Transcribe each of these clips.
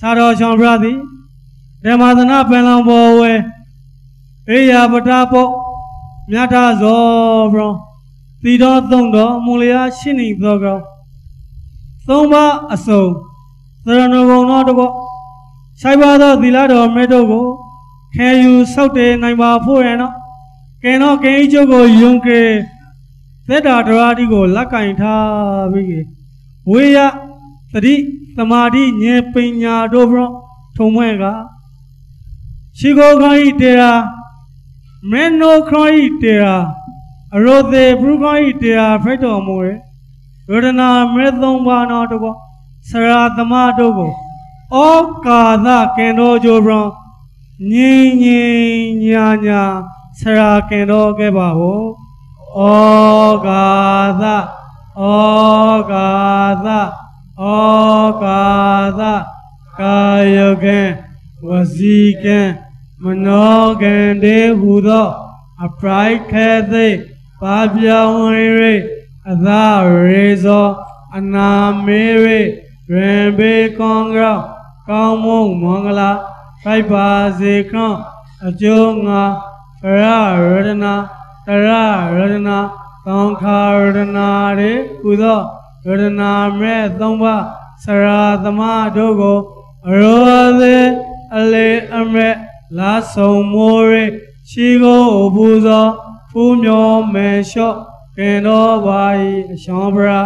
သာတော်ချောင်းပြသည်ဓမ္မသနာပင်လောင်ဘောဝဲအေယာပတာပေါ့မြတ်တာဇောဘရောတီတော်သုံးတော်မူလျာရှင်းနေသောကောင်သုံးပါအစုံသရဏဂုံတော်တကောဆိုင်ပါသောသီလတော်မဲတို့ကိုခဲယူဆောက်တည်နိုင်ပါဖို့ရနော်ကဲတော့ကဲကျုပ်ကိုယုံကေသက်တာတရားတိကိုလက်ကင်ထားပြီးဝေယသတိ သမာဓိဉာဏ်ပညာတို့ဘရောထုံမွဲ့ကရှိကိုခိုင်းတေရာမေနိုခိုင်းတေရာအရောသေးဘုခိုင်းတေရာဖိတ်တော်မူရဲ့ဝေဒနာမဲသုံးပါးတော်တို့ဆရာသမားတို့ကိုဩကာသကင်တော်ကြိုးဘရောငင်းငင်းညာညာဆရာကင်တော်ခဲ့ပါဘောဩကာသဩကာသ ဩကာသကာယကံဝစီကံမနောကံတေဟူသောအပရိုက်ခဲသိပါပြောင်းရိအသာရေဇောအနာမေရိရင်ဘေကွန်ဂရောကောင်းမွန်မင်္ဂလာဖိုက်ပါစေခွန်အကျိုးငါဖရရတနာတရရတနာသံခါရတနာရေကုသော ရတနာမဲ့သုံးပါဆရာသမားတို့ကိုအရောသေးအလေအမဲ့လာဆုံမိုးရေရှိကိုပူဇော်ဖူးမြောမေလျှော့ကင်တော်ပါ၏အရှောင်းပရာ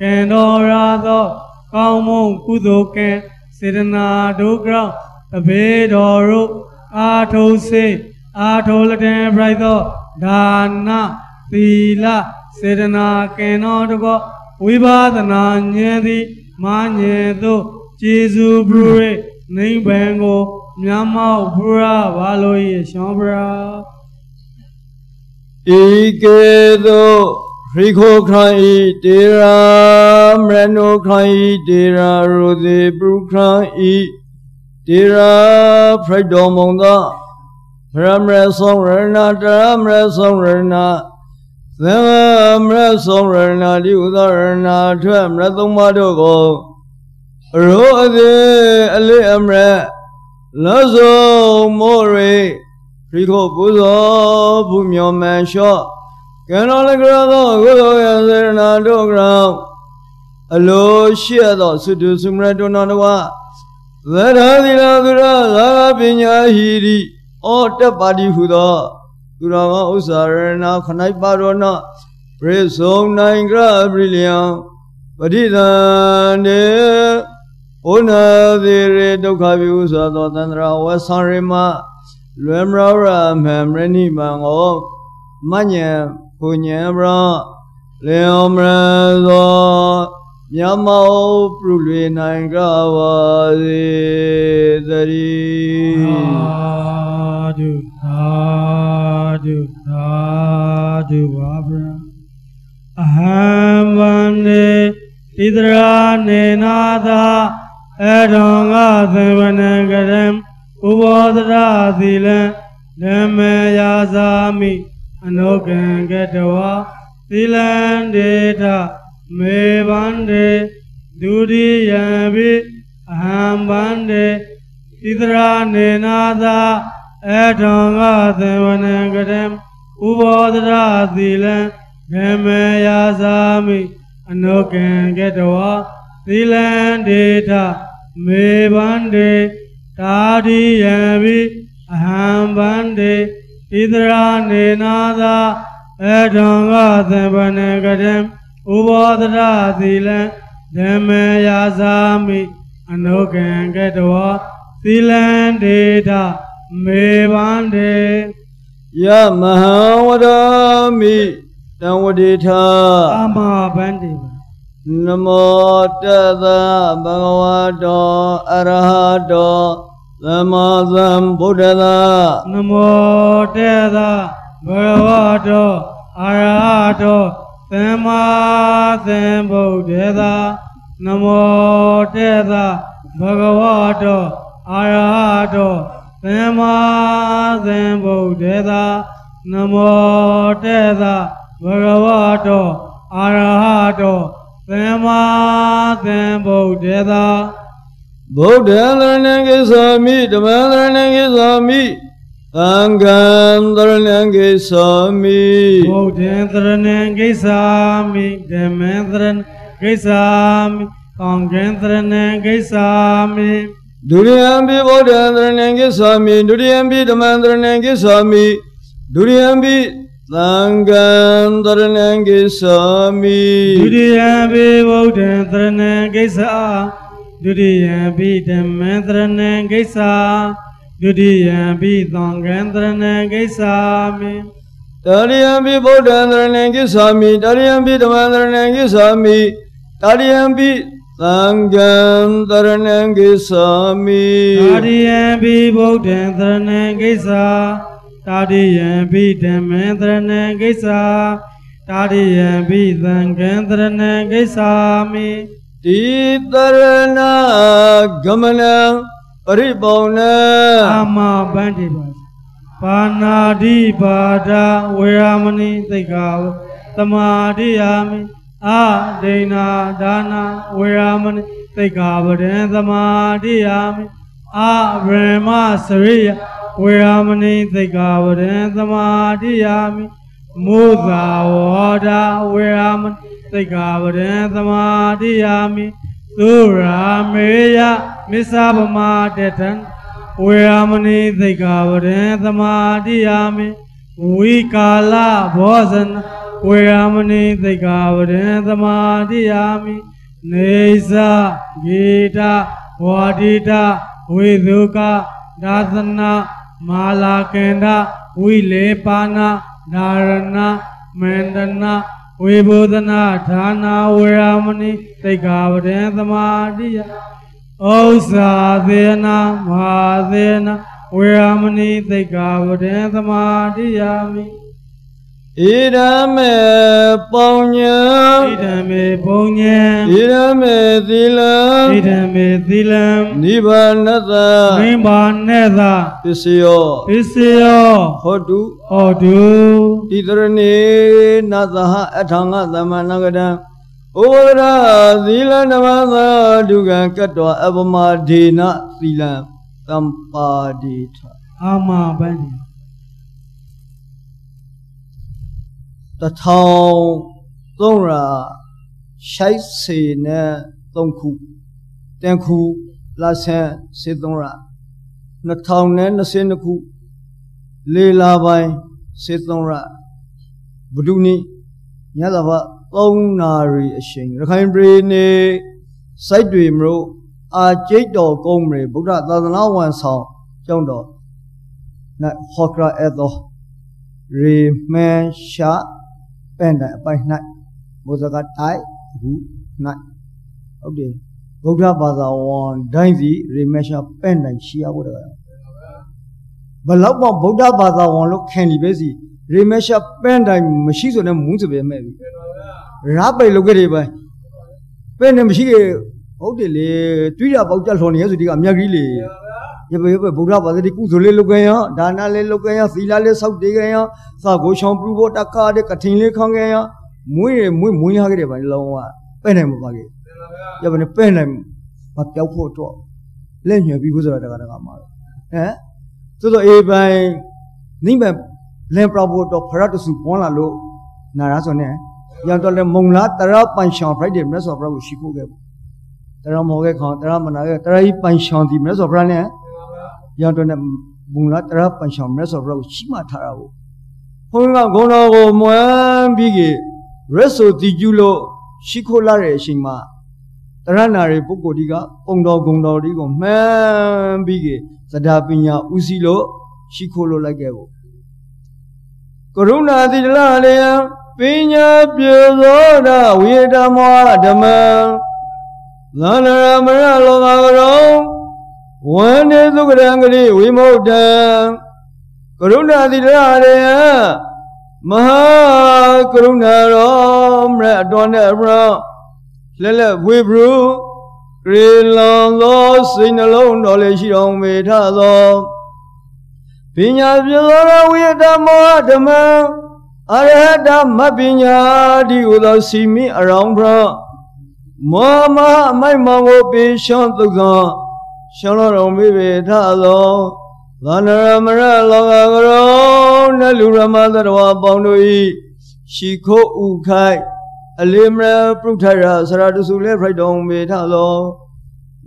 ကင်တော်ရာသော ကောင်းမွန်ကုသိုလ်ကံစေတနာဒုက္ခတပေတော်တို့အာထုံစေအာထုံလက်တံပြိုက်သောဒါနသီလစေတနာကင်တော်တကော ဝိပါဒနာဉာဏ်သည်မာဉေသို့ကျေစုပြု၍နိဗ္ဗာန်ကိုမြတ်မောက်ဘုရားဘာလို့ရရှောင်းဘုရားဤကဲ့သို့ရိခိုခိုင်တေရာမရဏုခိုင်တေရာရိုသေပုခိုင်တေရာဖရိတော်မုံသောဗရမရဆောင်ရဏတရမရဆောင်ရဏ သမရဆောင်ရဏဒီဥဒရဏထွက်မရသုံးပါးတို့ကိုရောအသေးအလေးအမရလောဆုံးမောရေရိခိုပူဇော်ဘုမြောမန်လျှော့ကံတော်လည်းကြသောကုသိုလ်ရစေနာတို့ကြောင့်အလိုရှိသောသုတုစုမရတုဏတော်ဝသရသီလသူရသာပညာဟိရိဩတပါတိဟုသော သူတော်ကောင်းဥစ္စာရဏခဏိပါရောနပြေဆုံးနိုင်ကြပရိလျံပဋိသန္တေဩနာသေရေဒုက္ခပြုဆိုသောသန္တရာဝဆံရိမလွယ်မရောရမမရဏိမံကိုမညံဘုညံဘရလေဩမရသော မြတ်မောပြုလွေနိုင်ကြပါစေသတည်းဓုသာဓုသာဓုပါဗျာအဟံဗန္နေဣဒရာနေနာသာအထောငါသဝနကရံဥဘောဒရာသီလံဓမ္မယာသာမိအနုကံကတဝါသီလံဒေထ မေဗန္တေဒုတိယံပိအဟံဗန္တေဣဒရာနေနာသာအထောငါသဝနကရံဥဘောဒရာသီလံဓမ္မယာသာမိအနုကံကတဝါသီလံဒေထမေဗန္တေတာတိယံပိအဟံဗန္တေဣဒရာနေနာသာအထောငါသဗ္ဗနကတံ ဥဘောဒရသီလံဓမ္မယာသာမိအနုကံကတဝသီလံဒေတာ မေဗန္တေယမဟံဝရမိတံဝတိထာအမဗန္တေနမောတသဗုဒ္ဓဝါတောအရဟတောသမသမ္ဗုဒ္ဓသာနမောတသဘဂဝတောအရဟတော သမ္မာသမ္ဗုဒ္ဓသာနမောတသဘဂဝတောအရဟတောသမ္မာသမ္ဗုဒ္ဓသာနမောတသဘဂဝတောအရဟတောသမ္မာသမ္ဗုဒ္ဓသာဗုဒ္ဓံသရဏံကိသာမိဓမ္မံသရဏံကိသာမိ သံဃံသရဏံကိသာမိဗုဒ္ဓံသရဏံဂိသာမိဓမ္မံသရဏံဂိသာမိသံဃံသရဏံဂိသာမိဒုရိယံပိဗုဒ္ဓံသရဏံကိသာမိဒုရိယံပိဓမ္မံသရဏံကိသာမိဒုရိယံပိသံဃံသရဏံကိသာမိဒုတိယံပိဗုဒ္ဓံသရဏံဂိသာဒုတိယံပိဓမ္မံသရဏံဂိသာ ဒုတိယံပိသံဃံသရဏံဂိသာမိတရိယံပိဗုဒ္ဓံသရဏံကိသာမိတရိယံပိဓမ္မံသရဏံကိသာမိတရိယံပိသံဃံသရဏံကိသာမိတာရိယံပိဗုဒ္ဓံသရဏံဂိသာတာရိယံပိဓမ္မံသရဏံဂိသာတာရိယံပိသံဃံသရဏံဂိသာမိတိတရဏဂမနံ ပရိပေါဏံအာမဗန္တိပါပါဏာတိပါဒဝေရမဏိသိက္ခာဝသမာတိယာမိအာဒိဏဒါနာဝေရမဏိသိက္ခာပဒံသမာတိယာမိအာဗြဟ္မစရိယဝေရမဏိသိက္ခာပဒံသမာတိယာမိမုသာဝောဒဝေရမဏိသိက္ခာပဒံသမာတိယာမိသုရာမေယ မစ္ဆဗမာတထံဝေရမဏိသိက္ခာဝရံသမာတိယာမိဝိကာလဘောဇနဝေရမဏိသိက္ခာဝရံသမာတိယာမိနေဇာဂေတာဝါတိတာဝေဒုကဒါသနာမာလာကန္ဒဝိလေပါဏဒါရဏမန္တနာဝေဘောဓနာဌာနာဝေရမဏိသိက္ခာဝရံသမာတိယာ ဩဇာသေနာမဟာသေနာဝေရမဏိသိက္ခာဝဒေသမာတိယာမိဣဒံမေပေါညံဣဒံမေဘုံညံဣဒံမေသီလံဣဒံမေသီလံနိဗ္ဗာနတမင်းပါနဲ့သာပစ္စယောပစ္စယောဟောတုဟောတုတိတရဏေနသဟအထာငသမဏဂတံ ဩဝရသီလနမသာဒုက္ခံကတ္တောအပမဒေနသီလံသံပါတိထအာမဘန္တိတထောင်သုံးရာရှိုက်စေနဲ့သုံးခုတန်ခုလာဆန်စေသုံးရာ2022ခုလေးလာပိုင်းစေသုံးရာဘဒုနိညသာဘ 3နာရီအချိန်ရခိုင်ပြည်နယ်စိုက်တွေမလို့အာကျိတ်တော်ကုန်းမြေဗုဒ္ဓသာသနာဝန်ဆောင်ကျောင်းတော်နဟောကရာအဲ့တော်ရေမန်ရှာပန်တိုင်အပိုင်၌မောဇကတိုက်ဘူး၌ဟုတ်တယ်ဗုဒ္ဓဘာသာဝန်တိုင်းစီရေမန်ရှာပန်တိုင်ရှိရဖို့တကယ်ဘလောက်မှဗုဒ္ဓဘာသာဝန်လို့ခံလီပဲစီ ရေမန်ရှာပန်တိုင်မရှိဆိုလည်းမုန်းစပဲမဲ့ပြီရပိတ်လုတ်ကြတယ်ပဲပဲနဲ့မရှိခဲ့ဟုတ်တယ်လေတွေးရပေါက်ကြလှော်နေရဆိုဒီကအမြတ်ကြီးလေရပေပဲဗုဒ္ဓဘာသာဒီကုသိုလ်လေးလုပ်ကြရဒါနလေးလုပ်ကြရသီလလေးစောက်တည်ကြရသာကိုချောင်းပြဖို့တက္ကာတဲ့ကထင်လေးခံကြရမွေးရမွေးမွေးရခဲ့တယ်ဗျာလုံးဝပဲ့နိုင်မပါခဲ့ရပါနဲ့ပဲ့နိုင်မပြောက်ဖို့တော့လက်ညွှန်ပြီးဖို့ဆိုတာတက္ကတက္ကမှာဟမ်ဆိုတော့အေးပိုင်းနိဗ္ဗာန် လင်ပရဖို့တော့ဖရတ်တစုပွန်လာလို့နာရဆိုနေရန်တော်လည်းမုံလားတရပန်ရှောင် Friday မြတ်စွာဘုရားကိုရှိခိုးခဲ့ဘူးတရမောခဲ့ခေါတရမနာခဲ့တရဤပန်ရှောင်ဒီမြတ်စွာဘုရားနဲ့ရန်တော်နဲ့မုံလားတရပန်ရှောင်မြတ်စွာဘုရားကိုရှိမှထားတာကိုဘုန်းကဂုဏတော်ကိုမွမ်းပြီးကြရက်ဆိုတီကျူလို့ရှိခိုးလာတဲ့အချိန်မှာတရနာရီပုဂ္ဂိုလ်ဒီကပုံတော်ဂုံတော်ဒီကိုမှန်းပြီးကြသဒ္ဓပညာဥစည်းလို့ရှိခိုးလို့လိုက်ခဲ့ဖို့ ကရုဏာတိတလလေယံပညာပြေသောဒဝိဓမ္မောဓမ္မံသန္နရမရလောကကရောဝန္နေသုကရံဂရိဝိမု ക്ത ံကရုဏာတိတရရေယမဟာကရုဏာရောမရတော်နဲ့ဘရလက်လက်ဝေဘရုရေလောင်သောစိတ်နှလုံးတော်လေးရှိတော်မူထသော ပညာပြေသောဝိဓမ္မောဓမ္မံအရဟတမပညာဒီဟုသောစီမိအရောင်ဖရမောမအမိုက်မောင်ကိုပေရှောင်းသုသောရှောင်းတော်တော်မိပေထသောသန္နရမရလောကကရောနလူရမသတ္တဝါပေါင်းတို့ဤရှိခိုးဥခိုက်အလေးမရပြုထရဆရာတစုလဲဖိုက်တော်မိထသော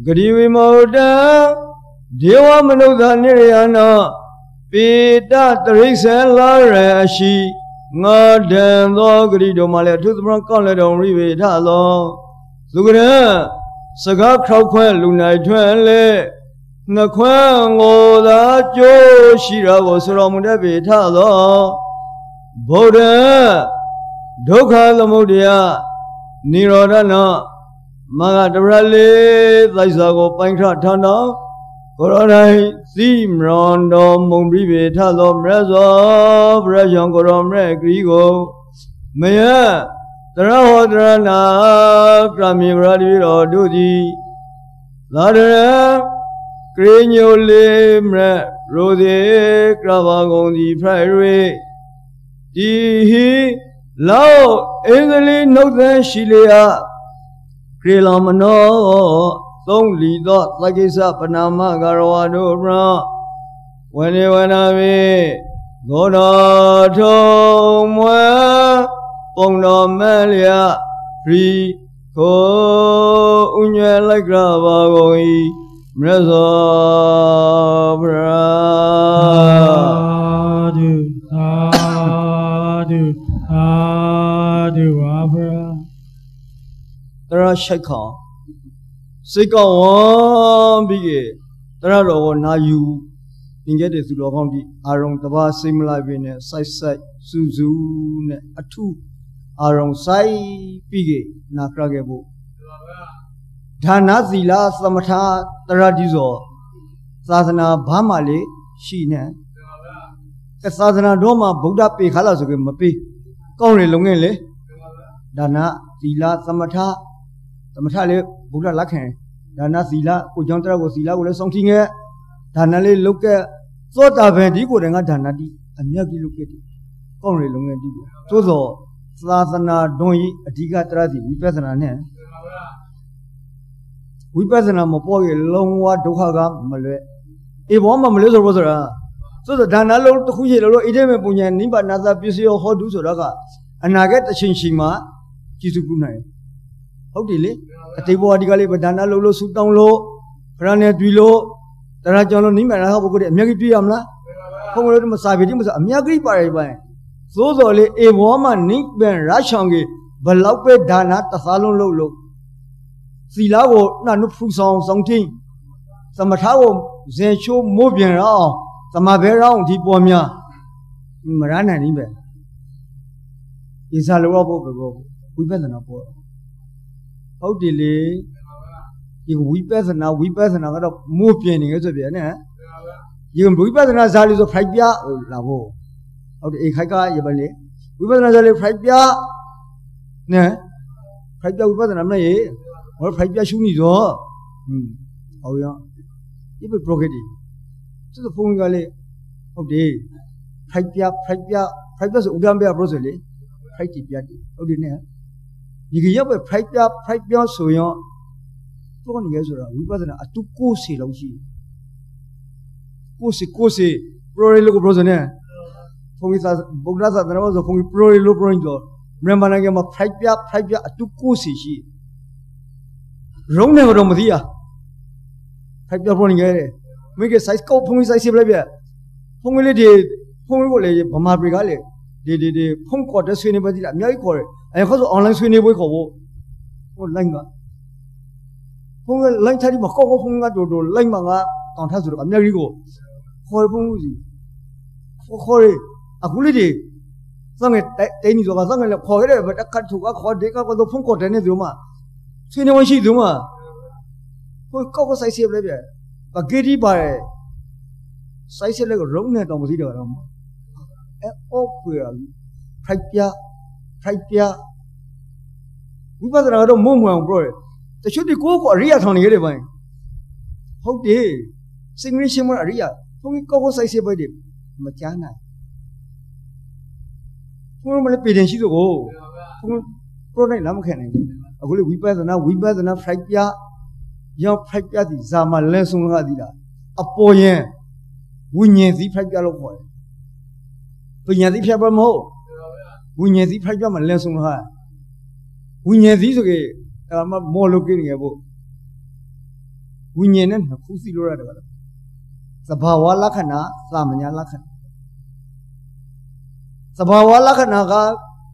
ဂရိဝိမောတံဒေဝမနုဿာနိရယနာ ပေတတရိစ္ဆန်လာရရှိငါတန်သောဂရိတော်မှလည်းအထုသမကောင်းလက်တော်ရိဝေထသောသုကရစကားခောက်ခွဲလူနိုင်ထွန်းလေနှခွန်းကိုသာကြိုးရှိတော်ကိုဆိုတော်မူတဲ့ပေထသောဗုဒ္ဓဒုက္ခသမုဒယနိရောဓနာမဂတရလေးသိုက်စာကိုပိုင်းထထန်တော် ကိုရောတိုင်းသိမရွန်တော်မုံပြီးပေထသောမြတ်စွာဘုရားကြောင့်ကိုရောမြတ်ဂရီကိုမယတရဟောတရနာကရမေဗရာတိတော်တို့သည်သာရကရေညိုလေးမြတ်ရိုသေကရဘာကုန်သည်ဖရိုက်ရွေဒီဟိလောအင်္ဂလိနှုတ်သက်ရှိလျာခေလမနော သုံးလီသောသကိစ္စပနာမဂရဝတို့ပြဝနေဝနာမေဂောတော်ထုံမွဲပုံတော်မလျရီကိုဥညွယ်လိုက်ကြပါကုန်၏မြတ်စွာဘုရားဓုသာဓုသာဓုဝါဘရာတရရှိတ်ခေါ စိတ်ကောင်းဝမ်းပြီးကေတရတော်ကိုနာယူသင်ခဲ့တဲ့သူတော်ကောင်းပြီးအာရုံတပါစိတ်မလိုက်ပြင်းနဲ့စိုက်စိုက်စူးစူးနဲ့အထုအာရုံစိုက်ပြီးကေနာကြခဲ့ဖို့ဒါနသီလသမထတရတိဇောသာသနာဘာမှလေရှိနေကသာသနာတော်မှာဗုဒ္ဓပေခါလာဆိုကြမပေးကောင်းတယ်လုံငယ်လေဒါနသီလသမထသမထလေဗုဒ္ဓလက်ခံ ဒါနသီလကိုကြောင့်တရားကိုသီလကိုလည်းစောင့်ထီးငယ်ဒါနလေးလုတ်ကဲသောတာပန်ဒီကိုယ်တိုင်ကဒါနတိအမြတ်ကြီးလုတ်ကဲတယ်ကောင်းတယ်လုံငယ်ကြီးသို့သောသာသနာတော်ဤအဓိကတရားစီဝိပဿနာနဲ့ဝိပဿနာမပေါ်ရင်လုံးဝဒုက္ခကမလွဲအေဘောမမလွဲဆိုတော့ဆိုတာဆိုတော့ဒါနလုံးတစ်ခုရှိလို့ဣတိမေပုညံနိဗ္ဗာန်သာပစ္စယောဟောတုဆိုတော့ကအနာဂတ်တစ်ချိန်ချိန်မှာကြည်စုကုနိုင် ဟုတ်တယ်လေအတိတ်ဘဝဒီကလေးဗဒါနလုံးလို့ဆူတောင်းလို့ခရနဲ့တွေ့လို့တရားကြောင့်လို့နိဗ္ဗာန်ဟောပုဂ္ဂိုလ်အမြတ်ကြီးတွေ့ရမလားဘုံလို့မစာပြီတိမစာအမြတ်ကြီးပါတယ်ပိုင်းသို့တော်လေအေဘောမှာနိဗ္ဗာန်ရချောင်ကြီးဘလောက်ပဲဒါနတသားလုံးလုပ်လို့သီလကိုနှနုဖူဆောင်ဆောင်တင်းသမထကိုဇေချိုးမိုးပြင်ရအောင်သမဘဲရောင်းဒီပေါ်များမရနိုင်ဘူးပဲဣဇာလောဘဘဘောဝိပဿနာပေါ် ဟုတ်တယ်လေဒီဝိပဿနာဝိပဿနာကတော့မိုးပြင်နေဆိုပြန်နဲ့ဒီဝိပဿနာဇာလီဆိုဖိုက်ပြလာဖို့ဟုတ်တယ်အေခိုက်ကရပါလေဝိပဿနာဇာလီဖိုက်ပြနဲ့ဖိုက်ပြဝိပဿနာမနဲ့ရေဟောဖိုက်ပြရှုနေတော့ဟွန်းဟောရဒီပရိုဂရက်ဒီသူ့ဖုန်းကလေဟုတ်တယ်ဖိုက်ပြဖိုက်ပြဖိုက်ပြဆိုဥပမာပြပရိုဆိုလေဖိုက်ကြည့်ပြတယ်ဟုတ်တယ်နဲ့ ဒီကရက်ပဲဖိုက်ပြဖိုက်ပြဆိုရင်တော့နေရဆိုတာဝိပဿနာအတူကိုစီလောက်ရှိကိုစီကိုစီပရိုရီလို့ပရိုဆိုနေဖုန်းစာဗုဒ္ဓသာသနာ့ဆိုဖုန်းပရိုရီလို့ပရိုဆိုမြန်မာနိုင်ငံမှာဖိုက်ပြဖိုက်ပြအတူကိုစီရှိရုံးနေတော့မသိရဖိုက်ပြပရိုနေခဲ့တယ်မိက size ကောက်ဖုန်း size ပြလိုက်ပြဖုန်းလေးဒီဖုန်းလေးကိုလေဗမာပြည်ကလေဒီဒီဒီဖုန်းကော်တဲ့ဆွေးနေပါသေးလားအများကြီးခေါ်တယ် အဲခေါ်ဆို online ဆွေးနေပွဲခေါ်ဖို့ဟို line ကဖုန်းက line ထားဒီမှာကောက်ကောက်ဖုန်းကတို့တို့ line မှာကတောင်ထဆိုတော့အများကြီးကိုခေါ်ဖုန်းကြီးခေါ်ခေါ်ရအခုလေးဒီစငယ်တိုင်းနေဆိုကစငယ်လေခေါ်ရတဲ့ဘက်ခတ်သူကခေါ်တဲ့ကတော့ဖုန်းကော်တဲ့နေဒီမှာဆွေးနေဝင်ရှိဒီမှာဟိုကောက်ကောက်ဆိုင်စီပြလဲပြပဂေတီပါတယ်စိုက်စစ်လည်းရုံးနဲ့တောင်မသိတော့တော့အဲအော့ခွေရဖိုက်ပြ ဖိုက်ပြဝိပဿနာတော့မုံမအောင်ပြောတယ်တချို့ဒီကိုကိုအရိယာထောင်နေရတယ်ပိုင်းဟုတ်တယ်စင်္ဂရိရှင်မအရိယာဘုန်းကြီးကောကိုစိုက်စစ်ပဲဒီမချမ်းနိုင်ဘုန်းမလည်းပြည်တင်ရှိတော့ကိုဘုန်းပရိုနိုင်လာမခံနိုင်ဘူးအခုလေဝိပဿနာဝိပဿနာဖိုက်ပြရောင်ဖိုက်ပြသည်ဇာမလဲဆုံးလာသည်လားအပေါ်ယံဝိညာဉ်စီဖိုက်ပြလို့ခေါ်တယ်ပညာစီဖြတ်ပါမဟုတ် ဝိညာဉ်စီဖိုက်ပြမှလဲဆုံးလာဝိညာဉ်စီဆိုကေအဲ့မှာမော်လို့ကိနေရဖို့ဝိညာဉ်နဲ့နှစ်ခုစီလို့ရတယ်ကတော့သဘာဝလက္ခဏာသာမညာလက္ခဏာသဘာဝလက္ခဏာက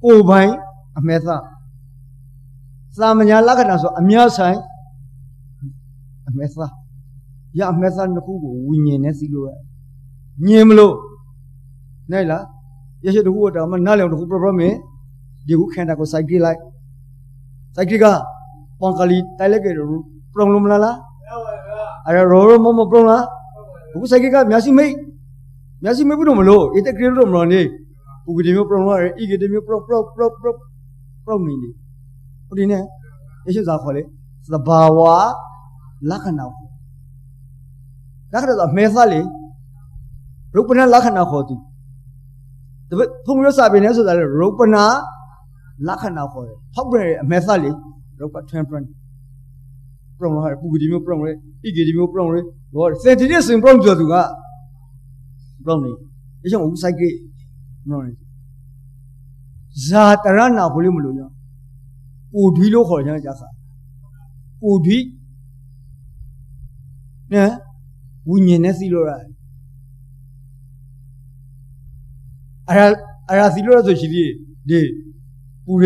ကိုယ်ပိုင်အမေသာသာမညာလက္ခဏာဆိုအများဆိုင်အမေသာရအမေသာနှစ်ခုကိုဝိညာဉ်နဲ့စီလို့ရညင်မလို့နိုင်လား ရရှိတခုတော့မနားလည်တခု problem ဒီခုခန္ဓာကိုစိုက်ကြည့်လိုက်စိုက်ကြည့်ကပေါင်ကလေးတိုက်လိုက်ကြတော့ပရုံလုံးမလားလားအဲ့ရောရောမမပရုံလားအခုစိုက်ကြည့်ကမျက်စိမိတ်မျက်စိမိတ်ဘူးမလို့ဧတကရီလို့မလို့နေဥပဒေမျိုးပရုံလာဤကတမျိုးပရုံပရုံပရုံပရုံပရုံနေနေဟုတ်တယ်နဲ့ရရှိစားခေါ်လေသဘာဝလက္ခဏာလက္ခဏာဆိုမဲသားလေရုပ်ပနာလက္ခဏာခေါ်သူ တပည့်ဖုံရစာပင်နဲ့ဆိုတာလေရုပ်ပနာလက္ခဏာခေါ်တယ်ဖောက်တယ်အမဲသားလေရုပ်က temperament ပရုံလာပူကတိမျိုးပရုံလေဤကတိမျိုးပရုံလေဟောစင်တီရစ်စင်ပရုံဆိုသူကပရုံနေအကြောင်းဦးစိုက်ကိနော်ဇာတရနာဘလို့မလို့ညပူဓွီလို့ခေါ်ကြကြခါပူဓွီနော်ဝိညာဉ်နဲ့စီလို့ရတယ် အရာအရာစီလို့ရဆိုရှိသေးဒီပူရ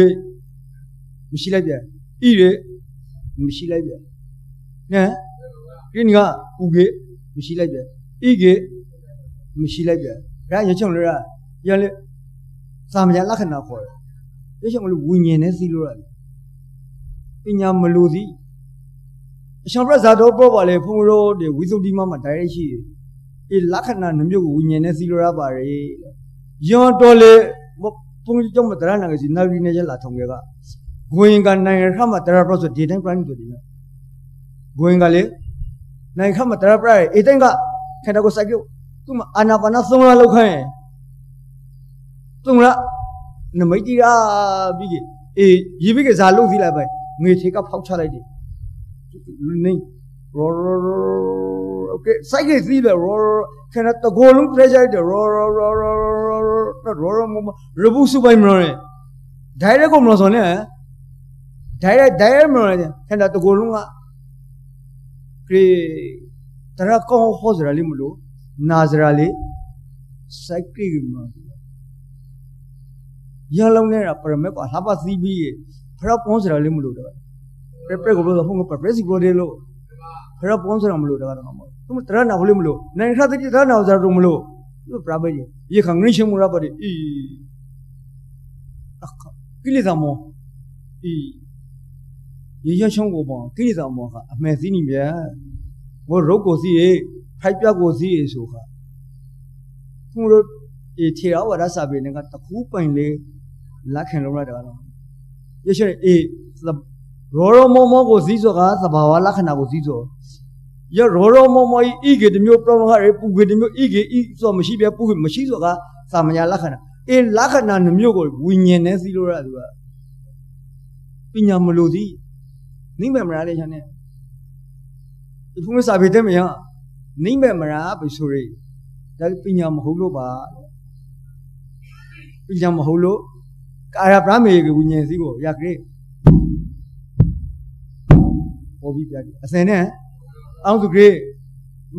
မရှိလိုက်ပြန်ဤရမရှိလိုက်ပြန်နော်ဒီကပူကေမရှိလိုက်ပြန်ဤကေမရှိလိုက်ပြန်ဒါရချုံလို့ရရလေသာမညာလက္ခဏာခေါ်တယ်ရချုံလို့ဝိညာဉ်နဲ့စီလို့ရတယ်ပညာမလို့စီအရှင်ပြဇာတော်ပေါ်ပါလေဖုံရိုးဒီဝိသုဒ္ဓိမမှာ direct ရှိတယ်အေးလက္ခဏာနှမျိုးကိုဝိညာဉ်နဲ့စီလို့ရပါတယ် ယွန်တော်လေဖုံကြောင့်မတရနာကစီနာရီနဲ့ရလာထုံခဲ့ကဂွင်ကနိုင်ငံခမတရပရဆိုဒီတိုင်း prime ဆိုဒီနော်ဂွင်ကလေနိုင်ငံခမတရပရအေတိုင်းကခန္ဓာကိုစိုက်ပြုတ်သူမအာနာပါနာသုံးလားလောက်ခိုင်းသုံးလားနမိတ်တီရာပြီးကအေးရေပြီးကစားလို့စီလိုက်ပဲငွေထေကဖောက်ချလိုက်တယ်နေရောရော okay cycle feel the roar can at the goal pressure the roar roar roar roar roar roar rubu su bai mro ne direct ko mro so ne direct direct mro ne can at the goal ga kre tara ko ho zra le mlo na zra le cycle mro ya long ne ra parame ko la pa si bi ye phra pon zra le mlo da pre pre ko lo ho ngo pre si bro de lo ဖရပွန်ဆိုတာမလို့တကားတော့မဟုတ် သူတရနာဘလို့မလို့နိုင်ခါတိတရနာစရာတော့မလို့သူပရပဲကြီးရေခငင်းရှမရပါဒီအီအခကိလေသာမောအီရေရချုံကိုပေါ့ကိလေသာမောကအမဲစည်းနေပြန်ဘောရုပ်ကိုစီးရေဖိုက်ပြကိုစီးရေဆိုခါခုတို့အေထေရဝါဒစာပေနဲ့ကတခုပိုင်လေးလက်ခံလုံးရတာကတော့ရရှိအေရောရောမောမောကိုစီးစော ရရောရောမောမောဤကေတမျိုးပရောကရပူကေတမျိုးဤကေဤဆိုမရှိပြပူကေမရှိစောကသာမညာလက္ခဏာအေလက္ခဏာနှမျိုးကိုဝိညာဉ်နဲ့စီးလို့ရသူကပညာမလို့သည်နိမ့်မယ်မလားလေချမ်းနဲ့ဒီဖုန်းစာပေတဲ့မယနိမ့်မယ်မလားဘယ်ဆိုရဒါပညာမဟုတ်လို့ပါပညာမဟုတ်လို့ကာရပရမေကဝိညာဉ်စီကိုရကြည့်ပေါ်ပြီးပြတယ်အစင်နဲ့ အောင်းသူကြီး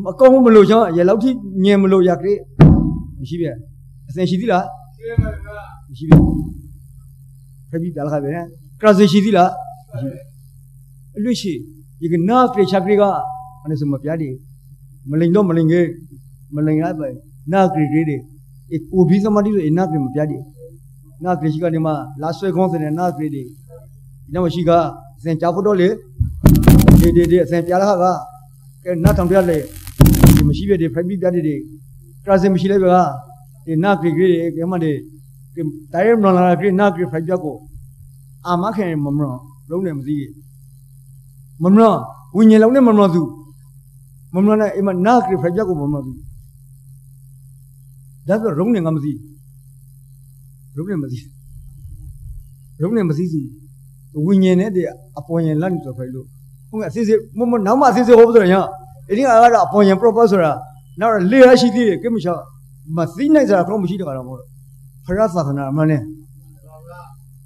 မကောင်းမလို့ချောရေလောက်ထိညင်မလို့ရကြည့်မရှိပြအစင်ရှိသလားမရှိပြခပြီးပြလာခဲ့တယ်ကရစရှိသလားမရှိအလွတ်ရှိဒီကနာပြချက်ကလေးကအဲ့ဒါဆိုမပြတယ်မလိန်တော့မလိန်ကြီးမလိန်ရပဲနာကရီကြီးတွေအကိုဘီသမားတွေအနာကရီမပြတယ်နာကရီရှိကနေမှလာဆွဲခေါင်းစတဲ့နာကရီတွေဒီတော့ရှိကစင်ကြောက်ဖို့တော့လေဒီဒီဒီအစင်ပြလာက ကဲနားထောင်ပြလေဒီမရှိပြတဲ့ဖိုက်ပြီးပြတဲ့ဒီကရစင်မရှိလိုက်ပါဒီနာကရီကြီးတွေကဲမှတဲ့တိုင်းမလာကရီနာကရီဖိုက်ပြကိုအာမခင်မမရောလုံးနေမသိမမရောဝိညာဉ်လုံးနဲ့မမရောသူမမနဲ့အိမ်မှာနာကရဖကြကိုမမဘူးဒါဆိုရုံးနေငါမသိရုံးနေမသိရုံးနေမသိစီဝိညာဉ်နဲ့တည်းအပေါ်ရင်လန့်ဆိုဖိုင်လို့ ဘုံကအစစ်စစ်မမနောက်မှအစစ်စစ်ဟောဆိုရရင်အရင်ကတော့အပေါ်ရင် proper ဆိုတာနောက်လေရရှိသေးတယ်ကိမချောမသိနိုင်စရာကတော့မရှိတကတော့မဟုတ်ဖရသာသနာအမှန်နဲ့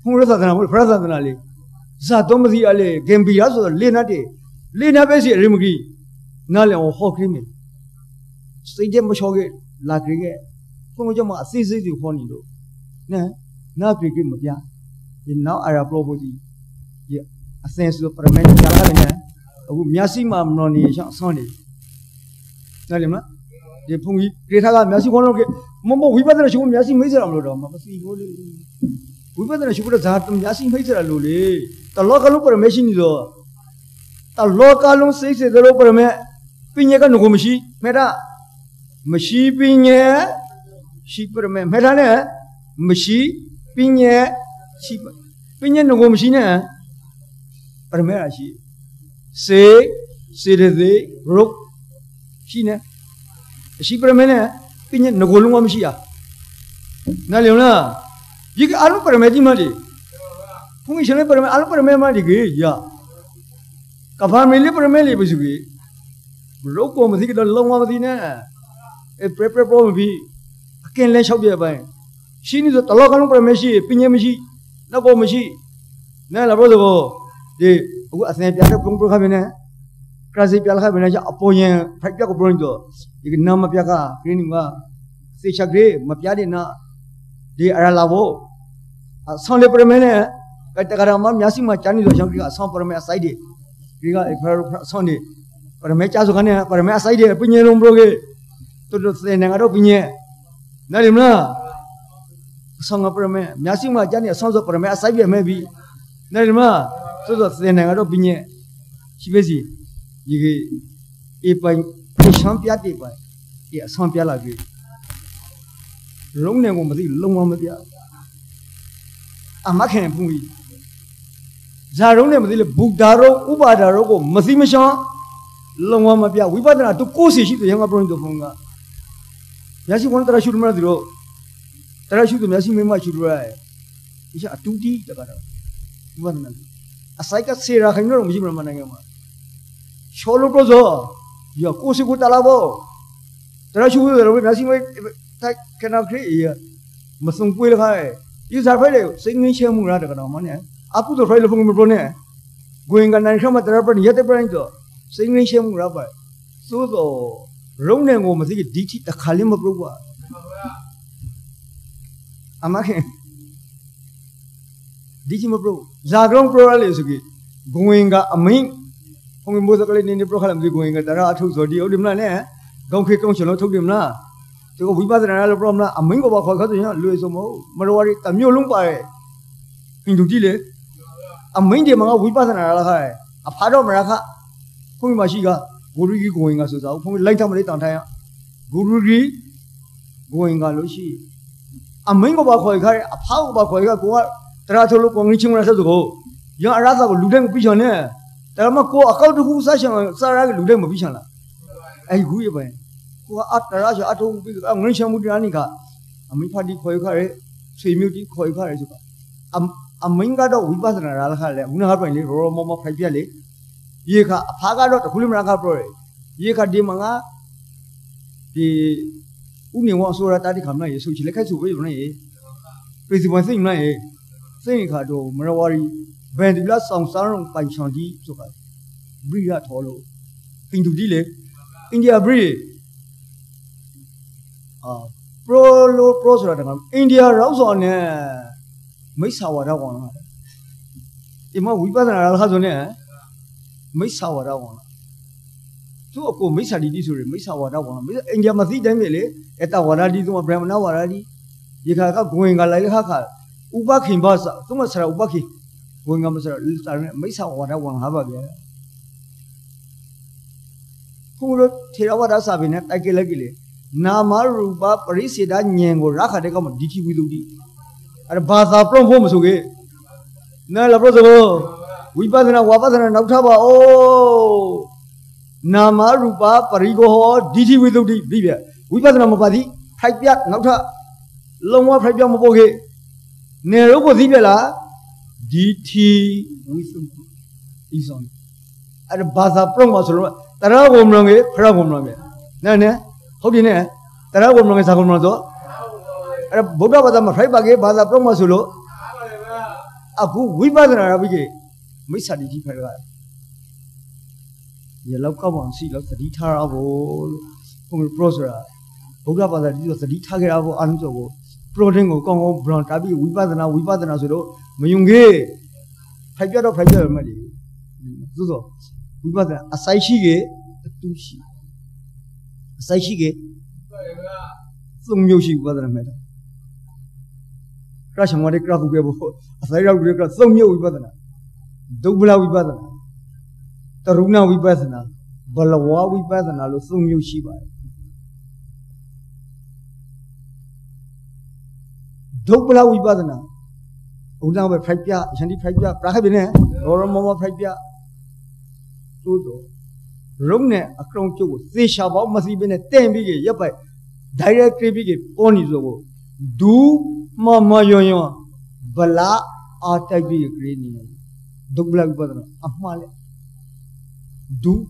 ဘုံရသာသနာဘုဖရသာသနာလေးဇာတော်မစီအလေဂင်ဘီယာဆိုတော့လေနတ်တယ်လေနတ်ပဲစီအရင်မကြီးနားလည်အောင်ဟောခင်းမယ်စိတ်ထဲမချောခဲ့လာကြခဲ့ဘုံကြောင့်မအစစ်စစ်တွေဟောနေလို့နော်နာပြေကမပြဒီနောက်အရာပရိုပိုဒီအစင်ဆိုပရမန်ကြာလာတယ် အခုမျက်စိမှမတော်နေရှောင်းဆောင်းနေနားလည်မလားဒီဖုန်ကြီးဒေတာကမျက်စိခေါင်းတော့မမဝိပဿနာရှိဖို့မျက်စိမိတ်စရာမလို့တော့မသိဘူးလေဝိပဿနာရှိဖို့ဇာတ်မျက်စိမိတ်စရာလို့လေတလောကလုံးပရမရှိနေတော့တလောကလုံးစိတ်စေတလို့ပရမပညာကငကိုမရှိမေတ္တာမရှိပညာရှိပရမမေတ္တာနဲ့မရှိပညာရှိပညာငကိုမရှိနဲ့ပရမေရာရှိ စေစေတသိက်ရုပ်ရှိနေအရှိပရမေနဲ့ပညာငကိုလုံးကမရှိရနားလည်လားဒီကအလုံးပရမေကြီးမလေးဘုန်းကြီးရှင်ပရမေအလုံးပရမေမလေးကြီးရကဘာမေလေးပရမေလေးပဲစုကြီးရုပ်ကိုမသိကတော့လုံးဝမသိနဲ့အဲပရပရပရမပြီးအကင်လဲလျှောက်ပြပိုင်းရှိနေဆိုတလောကလုံးပရမေရှိပညာမရှိနောက်ကိုမရှိနဲလားဘုရားကိုဒီ အခုအစင်ပြတဲ့ပုံပခါမင်းနဲ့ကရစီပြလာခါမင်းနဲ့အပေါ်ရင်ဖိုက်ပြကိုပရင်တော့ဒီနာမပြကခရင်းကစေချက်ကြီးမပြတဲ့နာဒီအရလာဖို့အဆောင်လေပရမင်းနဲ့တကရာမမျက်စိမှာချမ်းနေလို့ရှောင်းကြီးအဆောင်ပရမင်းအစိုက်ဒီဒီကဖရအဆောင်နေပရမင်းချဆိုကနေပရမင်းအစိုက်ဒီပညေလုံးဘရိုကေတို့တို့စေနေကတော့ပညေနားလည်မလားအဆောင်ပရမင်းမျက်စိမှာချမ်းနေအဆောင်ဆိုပရမင်းအစိုက်ပြမဲ့ပြီနားလည်မလား ဆိုတော့စေနေကတော့ပညေရှိပဲစီဒီကေအပိုင်ရှမ်းပြတ်တယ်ပိုင်ဒီအဆောင်ပြလာပြီလုံးနေကိုမသိလုံးဝမပြအမခင်ပူကြီးဇာရုံးနဲ့မသိလေဗုဒ္ဓရောဥပါဒါရောကိုမသိမရှောင်းလုံးဝမပြဝိပဿနာသူကိုယ်စီရှိတယ်ငါပရိတို့ဖုန်းကမျက်စိဝင်တရရှုမလားဒီတော့တရရှုသူမျက်စိမင်းမရှိလို့ရတယ်ဒီချက် အတူတီးတကတော့ဝိပဿနာအစိုက်ကစေရာခိုင်တော့မရှိမလားနိုင်ငံမှာရှောလို့တော့ဆိုရကိုယ်စီကိုတလာဖို့တရရှုရမျက်စိမတိုက်ခဏခရီးမစုံပွေးလခိုင်ဒီစားဖိုင်လေစိတ်ငင်းချမှုလားတကတော့မနဲ့အခုတော့ဖိုင်လဖုန်မပရိုနဲ့ဂွင်ကနိုင်ခမတရပရရက်တပရင်တော့စိတ်ငင်းချမှုလားပါသို့တော့ရုံးနေကိုမသိဒီတိတခါလေးမပရိုပါအမခင် ဒီချိမပရိုဇာဂရုံပရိုရလေဆိုကြီးဂွင်ကအမင်းဘုံမိုးစကလေးနေနေပရိုခါလမ်ဒီဂွင်ကတရာအထုဆိုဒီဟုတ်တယ်မလားနဲ့ကောင်းခေကောင်းချင်လို့ထုတ်တယ်မလားဒီကဝိပဿနာလည်း problem လားအမင်းကဘာခေါ်ခတ်ရင်လွေစမဟုတ်မရဝရီတမျိုးလုံးပါရဲ့ဟိန္ဒူကြီးလေအမင်းဒီမှာဝိပဿနာလားခိုင်အဖာတော့မရခဘုန်းကြီးမရှိကဂူရူကြီးကိုဝင်ကဆိုစားဘုန်းကြီးလိုက်တော့မလေးတန်ထိုင်ရဂူရူကြီးကိုဝင်ကလို့ရှိအမင်းကဘာခေါ်ခိုင်အဖာကဘာခေါ်ခိုင်ကို ကတရာထုတ်လို့ကိုငင်းချင်းမလားဆက်ဆိုကိုရအရသာကိုလူတဲ့မပြီးချင်နဲ့ဒါမှကိုအကောက်တခုစားချင်စားရကလူတဲ့မပြီးချင်လားအဲ့ဂူရပဲကိုကအတရာချအထုံးပြီးငင်းချမှုတရားနိကအမိဖတ်ဒီခေါ်ခရဲဆွေမျိုးတီခေါ်ခရဲဆိုတာအမင်းကတော့ဝိပဿနာရလာခါလေခုနကပြန်လေရောမမဖိုက်ပြက်လေရေခအဖာကတော့တခုလိမရခပြောတယ်ရေခဒီမငါဒီဥနေဝဆိုရတာတိခမရေဆို စီပွန်စိတ်မလားရေစိတ်ခါတော့မရဝရီဘန်ဒီလာဆောင်စားရုံပိုင်ချန်ကြီးဆိုတာဘရီရထော်လို့ပင်တူဒီလေအိန္ဒိယဘရီအာပရိုလိုပရိုဆိုတာကအိန္ဒိယရောက်စော်နဲ့မိစ္ဆာဝါဒကောင်လားဒီမှာဝိပဿနာရခါဆိုနေမိစ္ဆာဝါဒကောင်လားသူအကိုမိစ္ဆာဒီတိဆိုရမိစ္ဆာဝါဒကောင်လားမိစ္ဆာအိန္ဒိယမသိတိုင်းပဲလေအတဝါဒဒီသူကဗြဟ္မဏဝါဒဒီဒီခါကဂဝင်ကလိုက်ခါခါ ဥပခင်ဘာသာသူမဆရာဥပခင်ဂဝင်ကမဆရာမိစ္ဆာဝါဒကောင်ဟာပါဗျာဖုန်းရထေရဝါဒစာပေနဲ့တိုက်ကလေးကလေးနာမရူပပရိစေဒဉာဏ်ကိုရခတဲ့ကောင်မဒီတိဝိသုဒ္ဓိအဲ့ဘာသာပလုံးဖို့မဆိုကေနဲလာပရောစကိုဝိပဿနာဝါပဿနာနောက်ထပ်ပါအိုးနာမရူပပရိကိုဟောဒီတိဝိသုဒ္ဓိပြီးပြဝိပဿနာမပါသည်ဖိုက်ပြနောက်ထပ်လုံးဝဖိုက်ပြမပို့ကေ နေရုပ်ကိုသိပြလားဒီတိဝိသုဒ္ဓိဤဆောင်အဲ့ဒါဘာသာပရောမှာဆိုတော့တရဂုံမလုံးကြီးဖရဂုံမလုံးကြီးနဲနဲဟုတ်ပြီနဲ့တရဂုံမလုံးကြီးဇာဂုံမလုံးဆိုအဲ့ဗုဒ္ဓဘာသာမှာဖိုက်ပါကေဘာသာပရောမှာဆိုလို့အခုဝိပဿနာရပြီကေမိစ္ဆာတိကြီးဖရကရလောက်ကောက်အောင်ရှိလောက်သတိထားရဖို့လို့ဘုံပရောဆိုတာဗုဒ္ဓဘာသာကြီးဆိုသတိထားကြရဖို့အာနုကျော်ကို protein ကိုကောင်းကောင်း brown တာပြီးဝိပဿနာဝိပဿနာဆိုတော့မယုံကြီးဖိုက်ပြတော့ဖိုက်ပြရမယ်လေသို့သောဝိပဿနာအစိုက်ရှိကေအတူရှိအစိုက်ရှိကေသုံးမျိုးရှိဝိပဿနာမဲ့တာကရရှမောတဲ့ကရခုကေဘအစိုက်ရောက်တဲ့ကသုံးမျိုးဝိပဿနာဒုဗ္ဗလဝိပဿနာတရုဏဝိပဿနာဘလဝဝိပဿနာလို့သုံးမျိုးရှိပါတယ် ဒုဗ္ဗလဝိပဿနာဘုရားပဲဖိုက်ပြယန္တိဖိုက်ပြပရာဟိဘိနဲ့ရောရမောမဖိုက်ပြသို့တော့ရုံနဲ့အကရုံကျုပ်ကိုသေချာပေါင်းမသိဘဲနဲ့တင်ပြီးကြရပ်ပိုက် direct ပြီးကြပေါ်နေဆိုကိုဒူးမမယွန်ယွန်ဗလာအာတိုက်ပြီးကြနေနေဒုက္ခလဝိပဿနာအမှားလေဒူး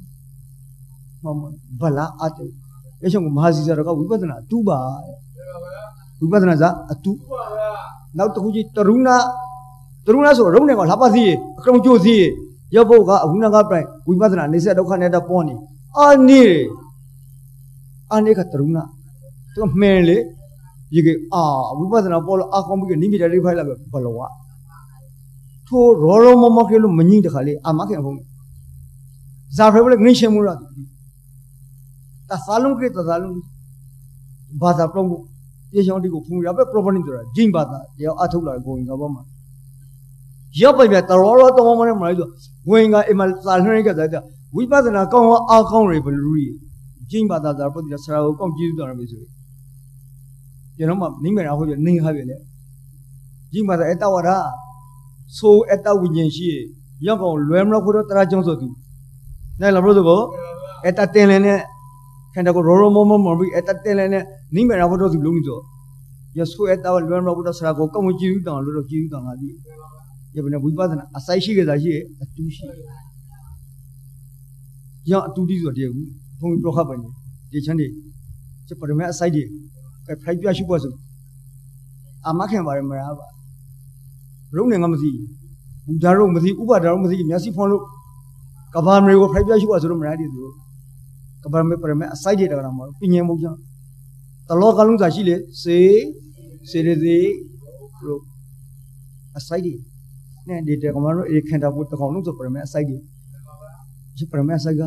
မမဗလာအာတိုက်အဲ့ချက်ကိုမဟာစီစာတော်ကဝိပဿနာတူပါ ဝိပဿနာစာအတူနောက်တစ်ခုကြီးတရုဏတရုဏဆိုရုံနဲ့ကလာပါစီအကရုံကျိုးစီရဖို့ကအဝိနာကပြိုင်ဝိပဿနာနေဆက်ဒုက္ခနဲ့တပေါ်နေအာနေအာနေကတရုဏသူကမှန်လေဒီကအာဝိပဿနာပေါ်လို့အာကောင်းပြီးနိမိတ်ရိဖိုက်လာပဲဘလဝထိုရောရောမမခဲလို့မငိမ့်တခါလေအာမခင်ဖုံးဇာဖရဘလငိရှင်မူရတသလုံးကိတသလုံးဘာသာပြုံးဖို့ ပြေချောင်းဒီကိုဖုံးရပဲ property ဆိုတာဂျင်းဘာသာတရားအထုတ်လာကိုငါဘောမှာရောက်ပြပြတရောရောတောင်းမနဲ့မလိုက်ဆိုဝင်ကအမစာလှမ်းရကြတဲ့ဝိပဿနာကောင်းအောင်အကောင်းတွေဘယ်လိုကြီးကျင်းပါတာသာပုဒ်တိဆရာကိုကောင်းကြည့်တော်ရမယ်ဆိုရင်ကျွန်တော်မှနိမရာဟောပြနေဟာပြလေကျင်းပါတာအတဝရဆိုအတဝိညာဉ်ရှိရောက်ကောင်လွယ်မလို့ဖို့တော့တရားကျောင်းဆိုသူနိုင်လားဘုရားကိုအတတင်လင်းနဲ့ ခန္ဓာကိုရောရောမမမပြီးအတတင်လင်းနဲ့နိမရာဟောတော့သူလုံးဆိုရဆိုအတဝလွယ်မလို့ဖို့တော့ဆရာကိုကောင်းကြည့်တော်လို့တော့ကြည့်တော်ငါဒီရပနေဝိပဿနာအစိုက်ရှိကြတာရှိအတူရှိရအတူတီးဆိုတည်းကူဘုံပြခပ်ပန်ဒီချမ်းဒီစပရမဲအစိုက်ဒီကဖိုက်ပြရှိဖို့ဆိုအမခင်ပါရမလားပါရုံနေငါမသိဘူဒါရုံမသိဥပါဒါရုံမသိမျက်စိဖွင့်လို့ကဘာမတွေကိုဖိုက်ပြရှိဖို့ဆိုတော့မရသည်သူ ကဘာမဲပရမဲအစိုက်ဒီတကရာမပညာမှုကြောင့်တလောကလုံးသာရှိလေစေစေရစေလို့အစိုက်ဒီနဲ့ဒီတကမတို့အေခန္ဓာဘုတကောင်လုံးဆိုပရမေအစိုက်ဒီဒီပရမေအစိုက်က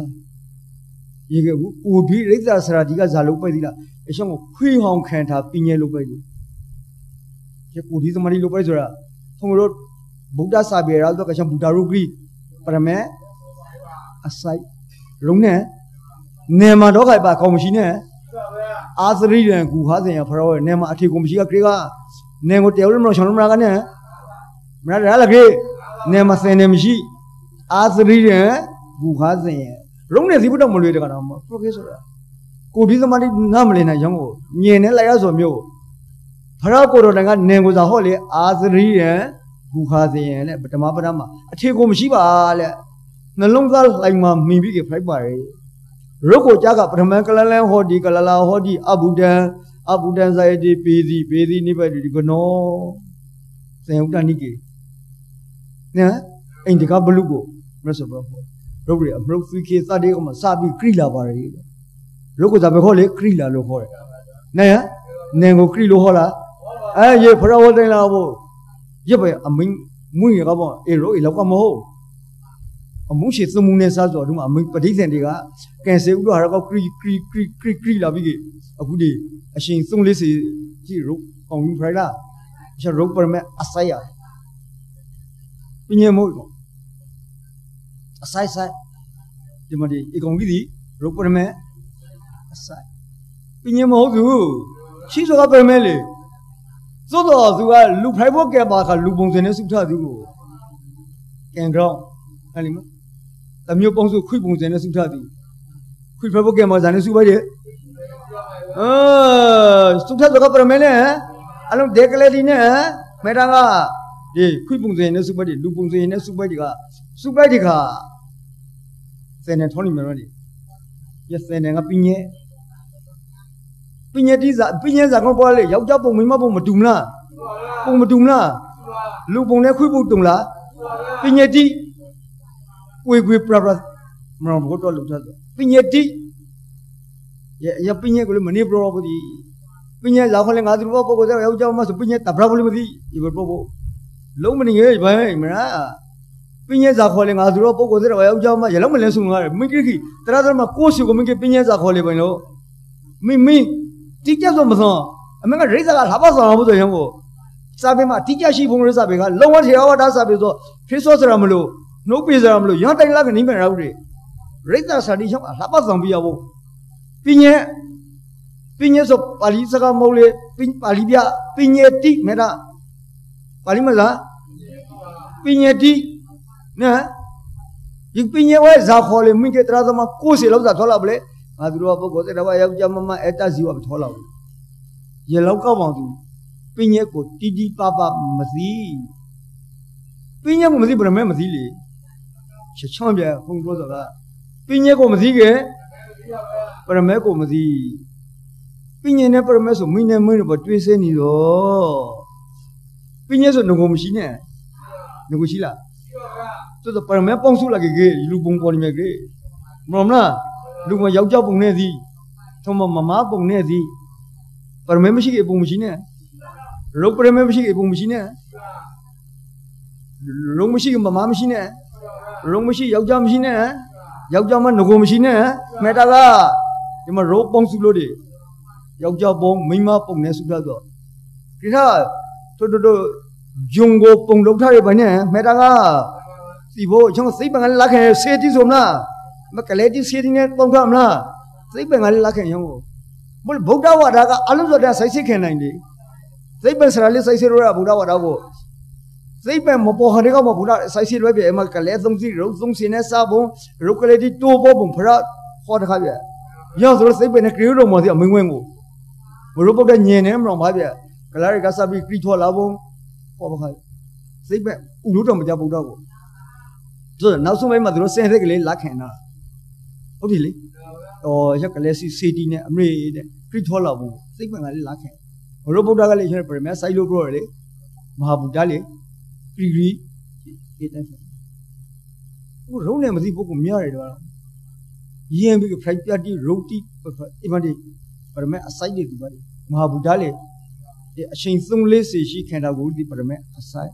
ရေကဘူးပူပြီးရိစ္ဆာစရာဒီကဇာလုံးပဲ့သီလားအရှောင်းကိုခွေးဟောင်ခံထားပြင်းရဲလို့ပဲ့လို့ဒီပူဒီသမารီလို့ပဲ့ဆိုတာဘုံတို့ဗုဒ္ဓစာပေရာတော့ကရှောင်းဘူတာရုဂိပရမေအစိုက်လုံးနဲ့ နေမှာတော့ခိုင်ပါကောင်းမရှိနဲ့အာသရိရန်ကူဟာစင်ရဖရောနေမှာအထေကိုမရှိကခေကနေကိုတဲလို့မလို့ရှောင်းလို့မလားကနဲ့မရရလကေနေမစင်နေမရှိအာသရိရဘူခါစင်ရရုံးနေစီဘုတော့မလွေတကတော့မပရိုကေဆိုတာကိုဒီသမားတိငါမလင်နိုင်ရောင်းကိုညင်နေလိုက်ရဆိုမျိုးဖရကိုတော်တန်ကနေကိုသာဟောလေအာသရိရဘူခါစင်ရနဲ့ပထမပထမအထေကိုမရှိပါလေနှလုံးသားလိုက်မှမိပြီးဖိုက်ပါရဲ့ ရုပ်ကိုကြကပထမကလလန်ဟောဒီကလလာဟောဒီအဘူဒံအဘူဒံဇာယတိပေစီပေစီနိဗ္ဗာန်ဒီကနောသင်ဥတ္တနိကေနော်အိန္ဒိကဘလူကိုမရစဘဘောရုပ်ရအမရုပ်ဖီခေသတေကမှာစပြီးခရိလာပါရေရုပ်ကိုသာပဲခေါ်လေခရိလာလို့ခေါ်တယ်နိုင်ဟနင်ကိုခရိလို့ဟောလားအဲရေဖရဝတိုင်လာဖို့ရပဲအမင်းမွင့်ရကပေါ့အေရောအေလောက်ကမဟုတ် အမှုရှိသမှုနဲ့စားဆိုတော့အမင်းပဋိသင်တွေကကန်ဆယ်ဥတော့ဟာကောခရိခရိခရိခရိခရိလာပြီးအခုဒီအရှင်သုံးလေးစီကြည့်ရုပ်အောင်ယူဖရလာရှရုပ်ပရမေအဆိုင်ရပညာမို့အဆိုင်ဆိုင်ဒီမဒီအကောင်ကြီးဒီရုပ်ပရမေအဆိုင်ပညာမဟုတ်ဘူးရှိစောကပရမေလေသို့တော်သူကလူဖိုင်ဖို့ကဲပါကလူပုံစံနဲ့စုထသူကိုကင်ကြောင်းအဲ့ဒီမ တမျိုးပုံစုခွိပုံစံနဲ့စုထသူခွိဖိုင်ဖို့ကဲမှာဇာနဲ့စုပါရဲ့အာစုထတော့ကပရမေလေအလုံးဒေကလေးဒီနဲ့မေတာကဒီခွိပုံစံနဲ့စုပိုက်တွေလူပုံစံနဲ့စုပိုက်တွေကစုပိုက်တွေကယ်နဲ့ထောင်းနေမှာလေရဆယ်နဲ့ကပင်းရဲ့ပင်းရဲ့တိစားပင်းရဲ့စားကောပေါ်လေယောက်ျားပုံမိန်းမပုံမတူမလားပုံမတူမလားလူပုံနဲ့ခွေးပုံတုံလားပင်းရဲ့တိကွေကွေပရပရမရဘောတော့လို့ထားပင်းရဲ့တိ ရရပင်းရဲ့ကိုလေမနေပရောဘူးဒီပင်းရဲ့လာခေါ်လေငါတို့ဘောပုဂ္ဂိုလ်ယောက်ျားမဆိုပင်းရဲ့တဘရဘူးလေမသိဒီဘောဘောလုံးမနေရဲ့ဘယ်မလားပင်းရဲ့စာခေါ်လေငါတို့ပုဂ္ဂိုလ်တဲ့ယောက်ျားမရလောက်မလဲဆုံငါမင်းကြီးတရတော်မှာကိုယ်စီကိုမင်းကြီးပင်းရဲ့စာခေါ်လေဘယ်လို့မင်းမင်းတိကျဆိုမစွန်အမေကရိတ်စာကလာပါဆောင်ဘူးဆိုရင်ကိုစာပေမှာတိကျရှိဘုံရိတ်စာပေကလုံးဝထေရဝါဒစာပေဆိုဖေးစောစရာမလို့ နှုတ်ပြေစရာမလို့ရန်တိုင်လာကနေမရဘူးရိတ်စာစာတိချောင်းလာပါဆောင်ပြရဖို့ပင်းရဲ့ပင်းရဲ့ဆိုပါဠိစကားမဟုတ်လေပင်းပါဠိပြပင်းရဲ့တိမေတာပါဠိမလားပင်းရဲ့တိနော်ဒီပင်းရဲ့ဝဲဇာခေါ်လေမိကေတရာသမကိုယ်စီလောက်သာထောလာပလေငါသူတို့ကပုဂ္ဂိုလ်တဲ့တော့ယောက်ျားမမအတ္တဇီဝမထောလောက်ဘူးရေလောက်ကောက်ပေါင်သူပင်းရဲ့ကိုတီတီပါပါမသိပင်းရဲ့ကိုမသိဘယ်မဲ့မသိလေ ချက်ချောင်းပြဘုံပြောဆိုတာပင်းရဲ့ကိုမသိကေပရမဲကိုမသိပင်းရဲ့နဲ့ပရမဲဆိုမင်းနဲ့မင်းတို့တွေးစဲနေတော့ပင်းရဲ့ဆိုငုံမရှိနဲ့ငုံရှိလားဆိုတော့ပရမဲပေါင်းစုလာကေကေလူပုံပေါ်နေမြကေမမလားလူမယောက်ျားပုံနဲ့သည်ထုံမမမပုံနဲ့သည်ပရမဲမရှိကေပုံမရှိနဲ့ရုပ်ပရမဲမရှိကေပုံမရှိနဲ့ရုံမရှိကေမမမရှိနဲ့ ရုံမရှိယောက်ျားမရှိနဲ့ယောက်ျားမငကိုမရှိနဲ့မေတ္တာကဒီမှာရုပ်ပုံစုလို့ဒီယောက်ျားပုံမိန်းမပုံနဲ့စုပြတော့ဒီဟာတို့တို့ဂျုံကိုပုံလောက်ထားရပါနဲ့မေတ္တာကစီဖို့ကျွန်တော်စိတ်ပံကလက်ခဲစေတီဆိုမလားမကလေးတီစေတီနဲ့ပုံခမလားစိတ်ပံကလက်ခဲရောဘုဗုဒ္ဓဝါဒကအလုံးစုံတဲ့စိုက်စစ်ခင်နိုင်တယ်စိတ်ပံစရာလေးစိုက်စစ်ရောဗုဒ္ဓဝါဒကို စိတ်ပံမပေါ်ခတဲ့ကမဗုဒ္ဓစိုက်စစ်ရွက်ပြအမကလေးသုံးစီရုပ်သုံးစီနဲ့စားဖို့ရုပ်ကလေးတီတိုးပေါ်ပုံဖရဟောတခါပြရောက်ဆိုစိတ်ပံနဲ့ကြွေးတော်မော်စီအမင်းဝင်းကိုဘုရုပ်ပုတ်တဲ့ညင်နေမလို့ပါဗျကလာရကစားပြီးကြိထော်လာဖို့ဟောပါခါစိတ်ပံဥလို့တော့မကြဗုဒ္ဓကိုဆိုတော့နောက်ဆုံးပိုင်းမှာသူတို့စင်သက်ကလေးလက်ခံတာဟုတ်ပြီလေအော်ရက်ကလေးစီစီတီနဲ့အမေတဲ့ခရစ်ထောလာဘူးစိတ်မှန်ကလေးလက်ခံဘုရောဗုဒ္ဓကလည်းရှင်ပြမယ်စိုက်လို့ပြောရလေမဟာဗုဒ္ဓလေ ခရီခရီအေးတဲ့ဟိုရုံးနဲ့မသိပုဂ္ဂိုလ်များတယ်တော့ယင်းပြီးဖိုက်ပြတိရုတ်တိအမတိပရမေအစိုက်တွေသူပါမဟာဗုဒ္ဓလေအရှင်သုံးလေးစီရှိခန္ဓာကိုယ်ဒီပရမေအစိုက်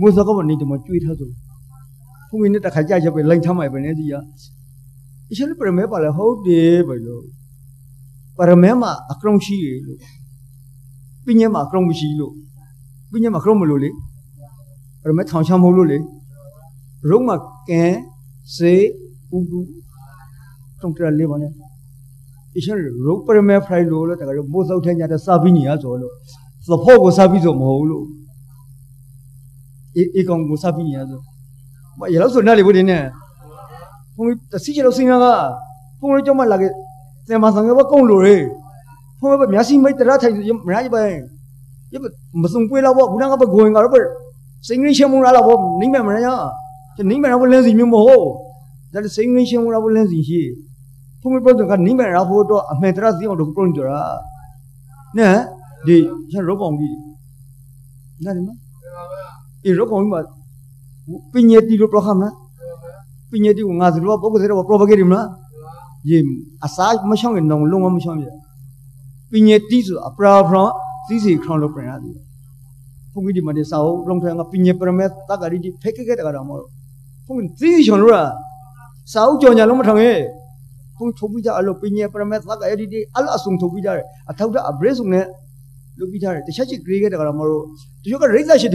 မိုးစကောနေတမကျွေးထားဆိုဘုံမင်းနဲ့တခါကြချက်ပဲလိုက်ထမ်းမိုက်ပဲနေဒီကအရှင်ပရမဲပါလေဟုတ်တယ်ဘယ်လိုပရမဲမှာအကရုံရှိရလို့ပညာမှာအကရုံမရှိလို့ပညာမှာအကရုံမလို့လေ ပရမဲထောင်ချမဟုတ်လို့လေရုံးမှာကဲစေဥပုတုံတရလေးပါနဲ့အရှင်ရုပ်ပရမဲဖရိုင်လို့လို့တကယ်မိုးစောက်ထဲညတဲ့စာပြီးနေရဆိုလို့သဖို့ကိုစာပြီးဆိုမဟုတ်လို့အေးအေးကောင်ကိုစာပြီးနေရဆိုမရလို့ဆိုနေလေဘုရင်နဲ့ဘုံတစီချလို့စင်ရကဘုံလေးကြောက်မှလာခဲ့စင်မဆောင်ကဘကုန်းလို့ရေဘုံဘမျက်စိမိတ်တရထိုင်မရကြပဲရမစုံပွေးတော့ဘူးနာကဘဂိုင်ကတော့ စိငင်းရှမုံလာတော့နိမ့်မမရနိမ့်မရဘလင်းစီမျိုးမဟုတ်ဒါစိငင်းရှမုံလာဘလင်းစီရှိဘုံဘတော့ကနိမ့်မရဖို့တော့အမှန်တရစီအောင်တော့ပြုံးကြတာနဲ့ဒီရရောကောင်ကြီးနားဒီမှာအေရောကောင်ကြီးမှာပညေတီလို့ပြောခမလားပညေတီကိုငါစလို့ပုဂ္ဂိုလ်စတော့ propagate မလားယေအစားမရှောင်းရင်တော့လုံးဝမရှောင်းရပညေတီဆိုအပရာဖရစီစီခရွန်လို့ပြန်ရတယ်ဘုန်းကြီးဒီမှာဒီစာအုပ်လုံးထဲကပညေပရမေတကရီဒီဖက်ခဲ့တဲ့ကတော့မဟုတ်ဘုန်းကြီးစီရှောင်းလို့ရာစာအုပ်ကြော်ညာလုံးမထောင်ရဲ့ဘုန်းထုတ်ပြီးကြအလို့ပညေပရမေတကရီဒီအလအဆုံထုတ်ပြီးကြတယ်အထောက်တာအဘရေဆုံနဲ့လုပ်ပြီးကြတယ်တခြားချစ်ဂရေးခဲ့တဲ့ကတော့မဟုတ်တချို့ကရိတ်သက်ရှိတ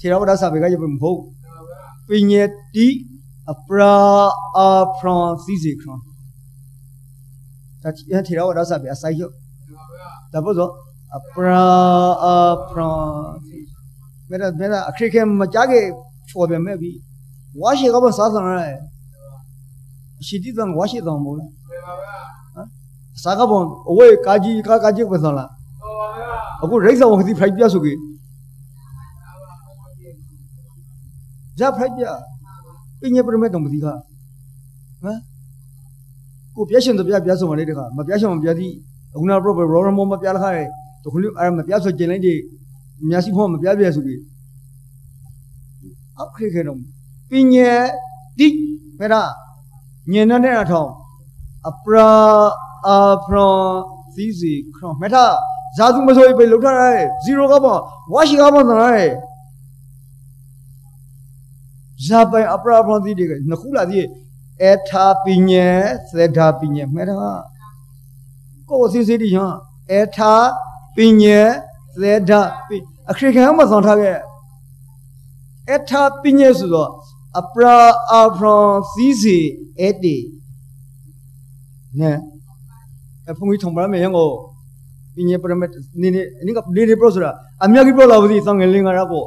ခါဖိုက်ပြဖိုက်ပြဖိုက်ကိုပြရှင်ပြဆိုတော့လေဒီမြတ်စီဖောင်းမပြပြလေကဘာမရီကလေးဖိုက်ပြရှူလို့မရလေမြတ်စီဂရေဖိုက်ပြရှူလို့မရလေဇာရုံးနဲ့မလေးမသိဆိုဘုရားမလို့ပညတိနော်ငါသူတဘောပုဂ္ဂိုလ်တွေလာမလို့ကေဂလိုင်းမခောက်ကေထေရဝါဒစာပေကရမဟုတ်ပညတိအပရာအဖရန်စီစီခရန်ဒါထေရဝါဒစာပေအစိုက်ရဒါဖို့ဆိုအပရာအဖရန်မဲဒါမဲဒါအခရိခေမကြကေဖော်ပြမဲ့ပြီဝါရှိကဘစားစံရဲရှိတိတန်ဝါရှိတန်မို့လားစာကဘုံအဝေးကာကြီးကာကာကြီးပဲစံလားအခုရိတ်ဆောင်ခတိဖိုက်ပြဆိုကေ ဂျာဖိုက်ပြပညာပရမေတောင်မသိခါဟမ်ကိုပြရှင်တပြပြဆိုမလေးတခါမပြရှင်မပြသည်အခုနာပရောရောရမောမပြလာခါတခုလေးအဲ့မပြဆိုကျင်လိုက်ဒီမြတ်စီဖို့မပြပြဆိုကေအခရိခေတော့ပညာတိဖရာညင်တဲ့အထောင်အပရာအဖရန်စီစီခရမထာဇာသူမဆိုပဲလောက်ထားရဲ0ကပေါ့ဝါရှိကပေါ့နော်ရဲ ဇာပိုင်အပရာဖရန်စီတွေကနှစ်ခုလာသေးအထာပညာသေထာပညာမဲတာကိုယ်စီစီတီဟောအထာပညာသေထာအခရိခံမဆောင်ထားခဲ့အထာပညာဆိုတော့အပရာအဖရန်စီစီအဲ့ဒီနဲအဖုန်ကြီးထုံပါမယ်ရောပညာပရမတ်နေနေနေကနေနေပရောဆိုတာအမြတ်ကြီးပရောလာဘူးဒီသံငယ်လင်းကရပေါ့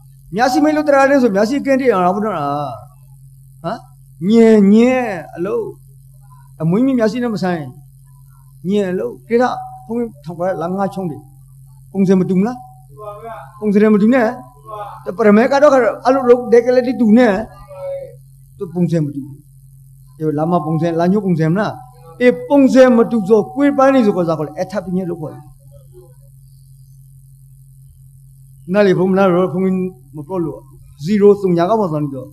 ရောလို့ပြောလေစိုက်ဒီညစီမမနိမလားဒီဒီပုံစံတူလာကြီးလာငါချောင်းပုံစံမတူသေးအလားပါကမောတရရှိဖို့မျက်စိမိတ်စရာမလို့တကမစီဘူးလေမျက်စိမိတ်လို့တရလဲဆိုမျက်စိကင်းတရအောင်ဘူးတော့လားဟမ်ညင်ညင်အလုံးအမွေးမြမျက်စိနဲ့မဆိုင်ညင်အလုံးကိရဖုန်းထောင်ပါလာငါချောင်းတယ်ပုံစံမတူမလားပုံစံမတူနဲ့ပရမေကတော့အလိုဒက်ကလေးတူနဲ့သူပုံစံမတူဘူးဒီလာမပုံစံလာညို့ပုံစံမလားအေးပုံစံမတူဆိုကွေးပန်းနေဆိုကောစားခေါ်လေအထပ်ပြင်းလို့ခေါ်တယ် နားလေဘုံမလားရောဘုံမပြောလို့0စုံညာကမဆောင်တော့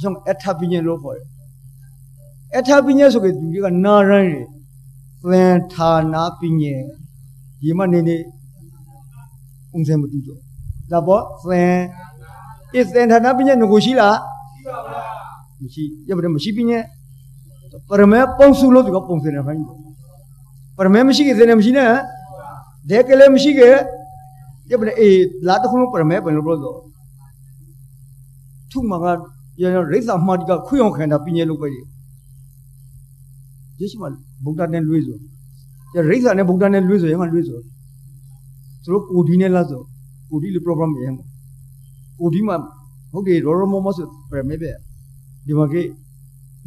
ကြောင့်အထပ်ပြင်းလို့ခေါ်တယ်အထပ်ပြင်းဆိုကြသူတွေကနာရန်သင်ဌာနာပြင်းဒီမနေနေပုံစံမတူတော့ဒါပေါ့သင်အစ်သင်ဌာနာပြင်းငကိုရှိလားရှိပါဘူးမရှိရပါတယ်မရှိပြင်းပရမေပုံစုလို့ဒီကပုံစံနေခိုင်းပရမေမရှိခဲ့စနေမရှိနဲ့ဒဲကလေးမရှိခဲ့ ရပနေအေးလာတခုလုံးပရမေပင်လို့ပြောတော့ထုမကရရရိစ္ဆာမှာဒီကခွေအောင်ခံတာပြင်းရလို့ပဲဒီယေရှုမဗုဒ္ဓနဲ့လွေးဆိုရရိစ္ဆာနဲ့ဗုဒ္ဓနဲ့လွေးဆိုရမှလွေးဆိုသူတို့ကိုဒီနဲ့လားဆိုကိုဒီလေ program ရမှာကိုဒီမှာဟုတ်တယ်ရောရမောမဆိုပရမေပဲဒီမှာကေ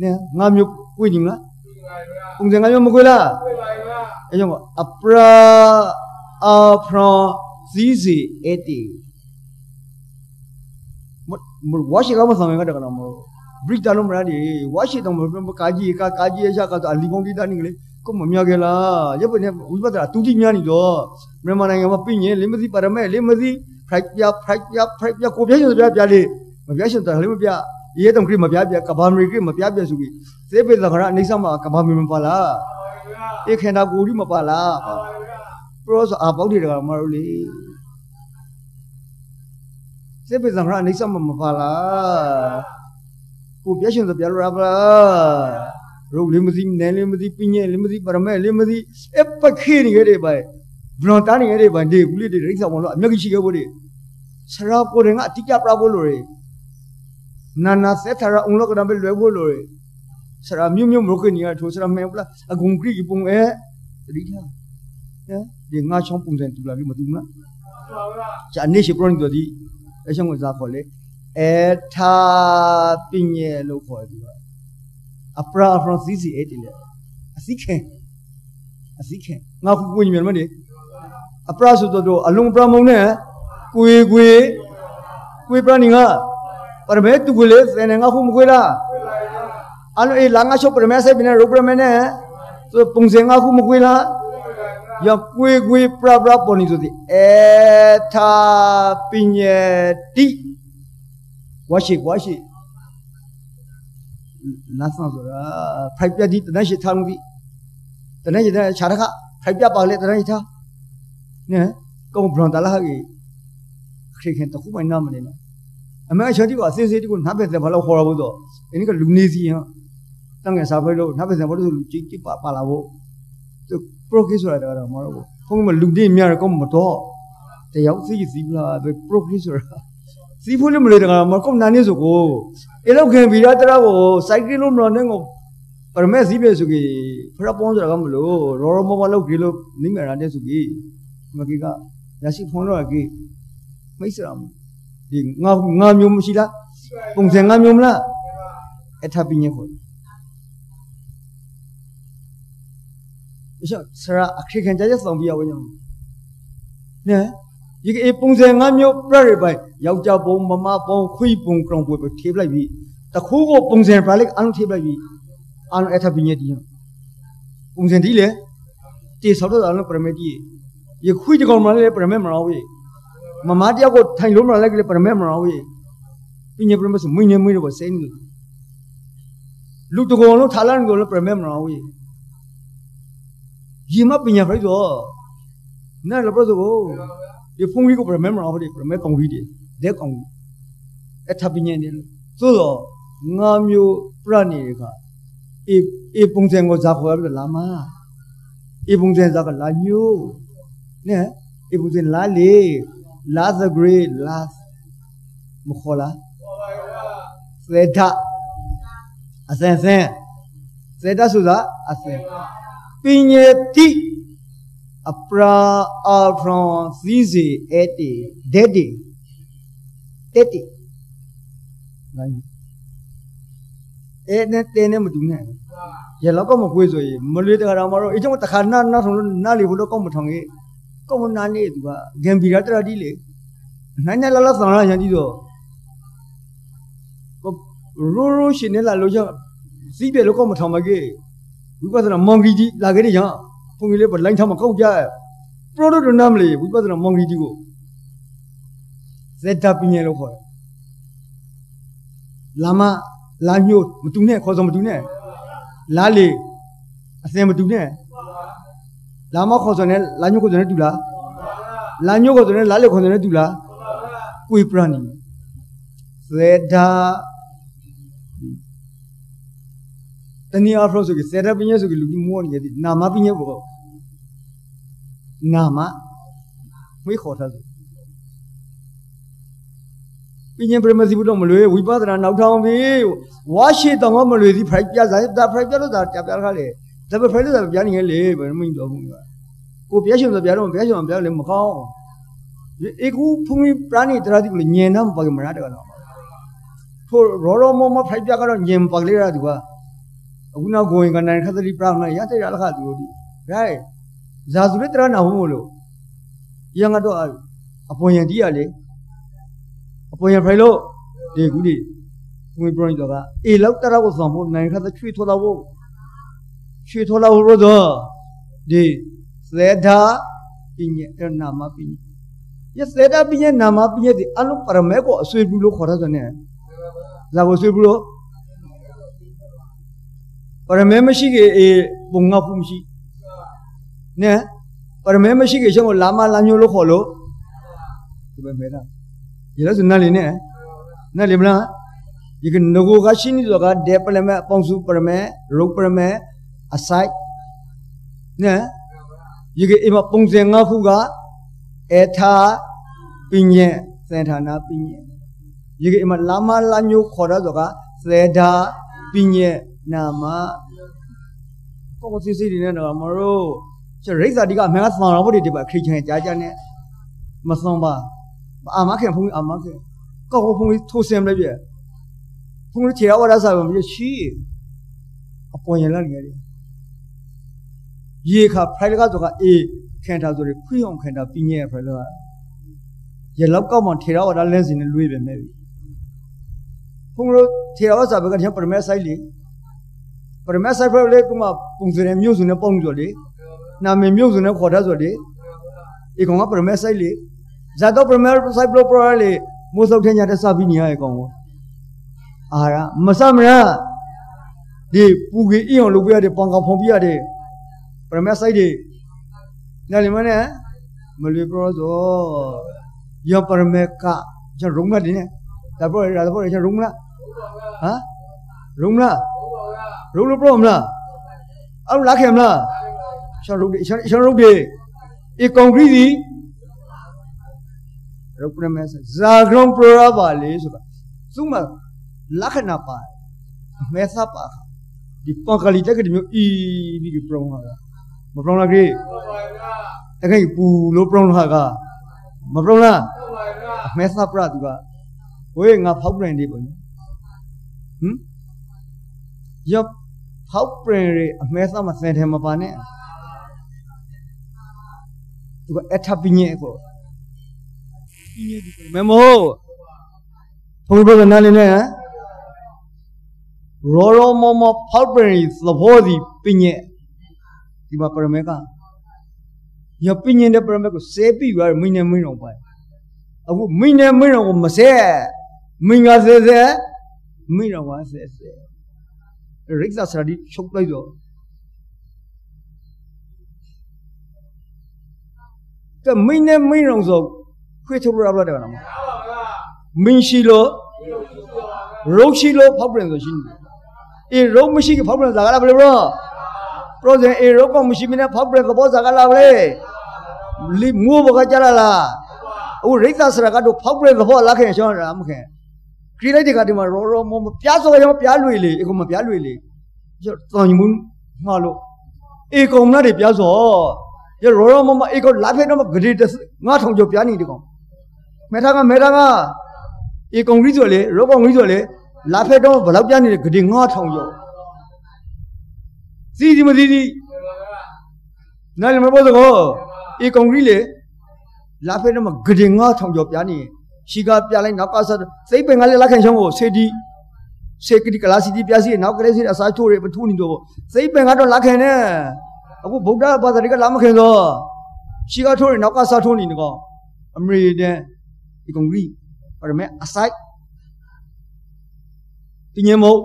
နဲငါမျိုးကိုညီမလားပုံစံငါမျိုးမကိုလားအဲကြောင့်အပရာအဖ ရန်စီစီအတီမဝါရှိကမဆောင်ရတဲ့ကောင်မဘရစ်တလုံးမရဒီဝါရှိတော့မကာကြီးကကာကြီးရကတော့အလီပုံတိတနေကလေးကိုမမြခဲ့လားရပ်ပနေဝိပဿနာတူတိများနေတော့မြန်မာနိုင်ငံမှာပြင်ရင်လင်းမသိပါရမဲလင်းမသိဖိုက်ပြဖိုက်ပြဖိုက်ပြကိုပြရှင်ပြပြလေးမပြရှင်တယ်လင်းမပြရဲတုံခရမပြပြကဘာမရီခရမပြပြဆိုပြီးသေပေသခရအိဆမကဘာမီမပါလားဧခေနာကိုရီမပါလား ပရောစအပေါက်တွေတကမတို့လေသေပေသခရအိဆမမပါလားကိုပြရှင်ဆိုပြလို့ရပါလားရုပ်လေးမသိနဲလေးမသိပြင်းညဲလေးမသိပရမဲလေးမသိအပခေနေခဲ့တယ်ပဲဘလွန်တားနေခဲ့တယ်ပဲဒီကူလေးတွေရိတ်ဆောင်လို့အမြတ်ကြီးရှိခဲ့ဖို့ဒီဆရာကိုရင်ကအတိကျပြဖို့လို့ရနာနာဆက်ထရာအုံလောကဒံပဲလွယ်ဖို့လို့ရဆရာမြုံမြုံမလို့ကနေရထိုဆရာမဲပလားအကုန်ကြည့်ပုံအဲတတိထားဟဲ့ဒီငါချောင်းပုံစံတူလာပြီမတူဘူးလားဂျာနေရှိပရိုင်းတို့ဒီအရှောင်းကစားခေါ်လေအထာပညေလို့ခေါ်တယ်အပရာဖရန်စီစီအဲ့ဒီလေအစိခင်အစိခင်ငါခုကိုညီမြင်မနေအပရာဆိုတော့အလုံးပရာမုံနဲ့ကိုေကိုေကိုေပရာနေငါပရမေတူကလေးစနေငါခုမကွေးလားအလုံးအေးလာငါချုပ်ပရမေဆိုင်ပြနေရုပ်ပရမေနဲ့သသူပုံစံငါခုမကွေးလား ရကွေးကွေးပရပရပေါ်နေဆိုသည်အေသာပညတိဝါရှိဝါရှိနာဆန်ဆိုတာဖိုက်ပြတိတနရှိထားမှုပြီတနရှိတဲ့ခြားတခဖိုက်ပြပါလေတနရှိထားနဲကုံဘရန်တလာကြီးခရခင်တခုမှနားမနေနော်အမေချေတိကအစင်းစေးတိကိုနားပဲတယ်ဘာလို့ခေါ်ရဘူးတော့ဒီနေ့ကလူနေစီဟမ်တန်ငယ်စားဖွဲလို့နားပဲတယ်ဘာလို့လူကြီးကြီးပါပါလာဖို့ သူ progress ဆိုတာတော့မဟုတ်ဘူးဘုန်းကြီးမလူတွေများတော့မတော့တယောက်စီစီမလားဘယ် progress ဆိုတာစီဖို့လည်းမလို့တကမကောနာနေဆိုကိုအဲ့လောက်ခင်ဗီရတရာကိုစိုက်ကလို့မလို့နဲ့ကိုပရမဲစီပဲဆိုကြီးဖရပွန်ဆိုတာကမလို့ရောရောမမလောက်ကြီးလို့နိမရတဲ့ဆိုကြီးမကြီးကရရှိဖုန်းတော့ကြီးမိတ်ဆရာဒီငါငါမျိုးမရှိလားပုံစံငါမျိုးမလားအထပ်ပြင်းခေါ် ရှောဆရာအခရိခံကြရဆောင်ပြရဝင်းညောနဲဒီကေပုံစံငါမျိုးပြရပိုင်ယောက်ျားပုံမမပုံခွေးပုံကောင်ပွေပဲထေးလိုက်ပြီတခုကိုပုံစံပြလိုက်အလုံးထေးလိုက်ပြီအလုံးအထပ်ပြင်းတီပုံစံဒီလေတေဆောက်တော့အလုံးပရမတီရခွေးတကောင်မလဲပရမမရောဝေးမမတယောက်ကိုထိုင်လို့မလာလိုက်ကလေးပရမဲမရောဝေးပြင်းပြပရမဲဆိုမင်းနေမင်းတော့စိမ့်နေလူတကောင်လုံးထားလာနေလို့ပရမဲမရောဝေး ยีမပညာဖိုက်တော့နားလပစကိုဒီဖုန်ကြီးကိုပရမဲမရောဝေးပရမဲကောင်ကြီးတယ်တဲ့ကောင်ကြီးအထပညာနေလို့သို့တော့ငါမျိုးပြနေခါအေအေပုံစံကိုဇာခေါ်ရပြီလာမအေပုံစံဇာကလာညို့နဲ့အေပုံစံလာလေ last the great last မခေါ်လားစေတအစင်စင်စေတဆိုတာအစင်ပ ညတိအပရာအာဖရွန်စီစီအတေဒက်တီတက်တီနိုင်အဲ့နဲ့တင်းနဲ့မတူနဲ့ရလောက်ကမကွေးဆိုရင်မလွေတခါတော့မတော့အချင်းမတခါနာနာထုံလို့နားလေဘလို့ကောက်မထောင်ကြီးကောက်မနာနေသူကဂမ်ဘီရာတရတီလေနိုင်နေလာလာဆောင်ရရန်ကြည့်တော့ရိုးရိုးရှင်နေလာလို့ကြောင့်စီးပြလို့ကောက်မထောင်မကေ ဝိပဿနာမောင်ကြီးကြီးလာခဲ့တဲ့ကြောင့်ဖုန်ကြီးလေးပလိုင်းထားမကောက်ကြပရိုဒုတ်နာမလေးဝိပဿနာမောင်ကြီးကြီးကိုဇက်တာပညာလို့ခေါ်တယ်လာမလာညို့မတူနဲ့ခေါ်စောမတူနဲ့လာလေအစင်မတူနဲ့လာမခေါ်စောနဲ့လာညို့ခေါ်စောနဲ့တူလားလာညို့ခေါ်စောနဲ့လာလေခေါ်စောနဲ့တူလားပွေပရဏီသေတာ တနည်းအားဖြင့်ဆိုကြသေတာပညာဆိုကြလူကြီးမောနေတယ်နာမပညာဘောနာမဝိခေါ်ထားတယ်ပညာပရမစီဘုတော့မလွေဝိပဿနာနောက်ထောင်ပြီဝါရှိတောင်ကမလွေစီဖရိုက်ပြစားဒါဖရိုက်ပြလို့ဒါပြပြခါလေဒါပဲဖရိုက်လို့ဒါပြနေလေဘယ်မှမတော်ဘူးကိုပြရှင်ဆိုပြတော့ပြရှင်ပြလည်းမကောင်းဧကူဖုန်ပရာဏိတရာတိကိုညင်နာပါကမရတဲ့ကတော့ထိုရောရောမောမဖိုက်ပြကတော့ညင်ပါကလေးရသူက အခုနောက်ကိုရင်ကနိုင်ခသတိပရာဏရတဲ့ရလခသူတို့ဒီရိုင်းဇာစုရတရနာဟုမို့လို့ရငါတော့အပွန်ရန်ကြီးရလေအပွန်ရန်ဖိုင်လို့ဒီကူဒီဖုန်ပရာဏိတော့ကအေလောက်တရကိုဆောင်ဖို့နိုင်ခသချွေထော်တော့ဖို့ချွေထော်တော့လို့တော့ဒီသေတာပညာနာမပညာယသေတာပညာနာမပညာဒီအလုံးပရမဲကိုအဆွေဘူးလို့ခေါ်တာဆိုနေဇာကိုဆွေဘူးလို့ ပရမဲမရှိကေအေပုံငါဖူးမရှိနဲပရမဲမရှိကေရှင်ကိုလာမလာညိုလို့ခေါ်လို့ဒီပဲမဲတာရလဲစနလေးနဲ့နဲ့လေမလားဒီကငကိုကရှိနေတော့ကဒေပရမဲအပေါင်းစုပရမဲရုပ်ပရမဲအဆိုင်နဲဒီကေအမပုံစံငါခုကအထာပညေစေဌာနာပညေဒီကအမလာမလာညိုခေါ်တော့ကစေဓာပညေ နာမပေါ့ကိုစစ်စစ်နေတော့မလို့ကျရိတ်စာတိကအမေကဆောင်တော်ဘုဒ္ဓဒီပါခရစ်ယာန်ကြားကြနဲ့မဆောင်ပါအာမခင်ဖုန်းအာမခင်ကောက်ဖုန်းထိုးစင်လိုက်ပြဖုန်းချေရဝရစာဘမရှိအပေါ်ရင်လာနေတယ်ရေခါဖိုင်လကဆိုကအေးခန်တာဆိုရခွေးအောင်ခန်တာပြင်းရဲ့ဖိုင်လကရလောက်ကောက်မှထေရဝါဒလဲစင်နဲ့လွေးပဲမဲ့ပြီဖုန်းလို့ထေရဝါစာဘက်ကတည်းကပရမဲဆိုင်လေ ပရမတ်ဆိုင်ဖက်လေးကမှပုံစံနဲ့မြို့စုံနဲ့ပေါင်းဆိုလေနာမည်မြို့စုံနဲ့ခေါ်တတ်ဆိုလေဒီကောင်ကပရမတ်ဆိုင်လေဇာတော့ပရမတ်ဆိုင်ပလိုပရလေမိုးစောက်ထင်းကြတဲ့စပြီးနေရတဲ့ကောင်ကအာရမစမရဒီပူကြီးအင်းအောင်လုပ်ပြရတဲ့ပန်ကောင်ဖုံပြရတဲ့ပရမတ်ဆိုင်တွေနားလည်မနဲ့မလွေပရောဆိုယောပရမတ်ကကျွန်တော်ရုံးမတင်ဒါပေါ်ဒါပေါ်ကျွန်တော်ရုံးမလားဟမ်ရုံးမလား ရုံးလို့ပြောမလားအဲ့လိုလာခဲ့မလားကျွန်တော်ရုံးကျွန်တော်ရုံးပြီအကွန်ကရစ်ဒီရုပ်ပရမတ်ဇာဂရုံပရပါလေဆိုတာသူ့မှာလက္ခဏာပါမဲသပါဒီပန်ကလီတက်ကဒီမျိုးအီဒီပရောင်းဟာမပရောင်းလားကြီးတကယ်ပူလို့ပရောင်းဟာကမပရောင်းလားမဲသပရသူကဝေးငါဖောက်ပြန်နေပေါ့ဟ မ်ယောဖောက်ပြန်ရအမဲသမစင်တယ်မပါနဲ့သူကအထပင်းရဲ့ကိုပင်းရဲ့ဒီမမောဘုရားဘုရားနားလည်နေဟမ်ရောရောမမဖောက်ပြန်သဘောဒီပင်းရဲ့ဒီမှာပရမေကရပင်းရဲ့ပရမေကိုစေပြီးရမင်းနဲ့မင်းတော်ပါအခုမင်းနဲ့မင်းတော်ကိုမဆဲမင်းကဆဲဆဲမင်းတော်ကဆဲဆဲ ရိက္ခာစရာဒီချုပ်လိုက်တော့ကမင်းနဲ့မင်းတော်ဆိုခွေးထုတ်ရရတဲ့ကောင်မမင်းရှိလို့ရုပ်ရှိလို့ဖောက်ပြန်ဆိုရှိနေအေးရုပ်မရှိကဖောက်ပြန်စားကလားဘယ်လိုဘရောပရိုဇင်အေးရုပ်ကမရှိမနဲ့ဖောက်ပြန်သဘောစားကလားဘယ်လီငိုးဘကကြလားလားအခုရိက္ခာစရာကတော့ဖောက်ပြန်သဘောလာခင်ရှောင်းရမခင် ခရီးလိုက်တဲ့ကဒီမှာရောရောမမပြားစောရောပြားလွေလေအကုန်မပြားလွေလေကျတော်ညမှုမှာလို့အေကုံနာတွေပြားစောရရောရောမမအေကုံလာဖက်တော့ဂရေတငါထောင်ကျော်ပြားနေဒီကောင်မဲထားကမဲထားကအေကုံကြီးဆိုလေရောကောင်ကြီးဆိုလေလာဖက်တော့ဘလောက်ပြားနေတယ်ဂရေငါထောင်ကျော်စီစီမစီစီနားလည်မပေါ်စကောအေကုံကြီးလေလာဖက်တော့ဂရေငါထောင်ကျော်ပြားနေရှိ ကပြလိုက်နောက်ကဆက်စိတ်ပင်ကလေးလက်ခံချောင်းကိုစေတီစေကတိကလာစီတီပြစီနောက်ကလေးစီအစားချိုးရပထူနေတော့စိတ်ပင်ကတော့လက်ခံနေအခုဗုဒ္ဓဘာသာတွေကလာမခင်တော့ရှိကထိုးရနောက်ကစားထိုးနေတော့အမေရိကန်ဒီကွန်ဂရီပရမဲအဆိုင်ပြင်းမို့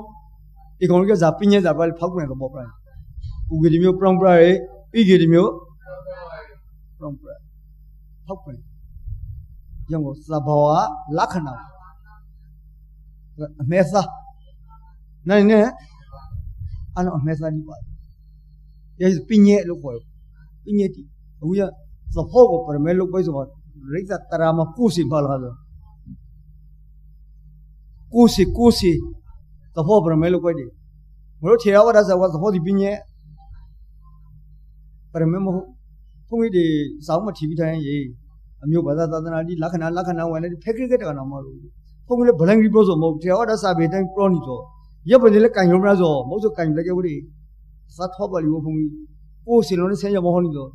ဒီကွန်ဂရီကဇာပြင်းဇာပဲဖောက်ပြန်တော့ပေါ့ပြဥဂေဒီမျိုးပရောင်ပရရေဤဂေဒီမျိုးပရောင်ပရဖောက်ပြန် ရောင်းကိုသဘောလက္ခဏာအမေသာနိုင်နေအနော်အမေသာဒီပါရဲ့ပညေလို့ခေါ်ပညေတီအခုရသဘောကိုပရမဲလို့ပဲဆိုတော့ရိသတရာမကုစီပါလာတော့ကုစီကုစီသဘောပရမဲလို့ပဲဒီမလို့ခြေရဝဒဇဝသဘောဒီပညေပရမဲမဟုတ်ဘုန်းကြီးတွေစောင်းမထီပြီးတိုင်းရေး အမျိုးဘာသာသာသနာဒီလက္ခဏာလက္ခဏာဝင်တဲ့ဖက်ခရစ်ကတကနာမလို့ဘုံလေဘလန်ကြီးပြောဆိုမဟုတ်တရားဝဒစာပေတိုင်းပြောနေတော့ရပ်ပနေလေကန်ရုံမလားဆိုမဟုတ်ဆိုကန်လည်းကြဝဒီသတ်ထောပါလီဘုံကြီးပိုးစီလုံးနဲ့ဆင်းရမဟုတ်နေတော့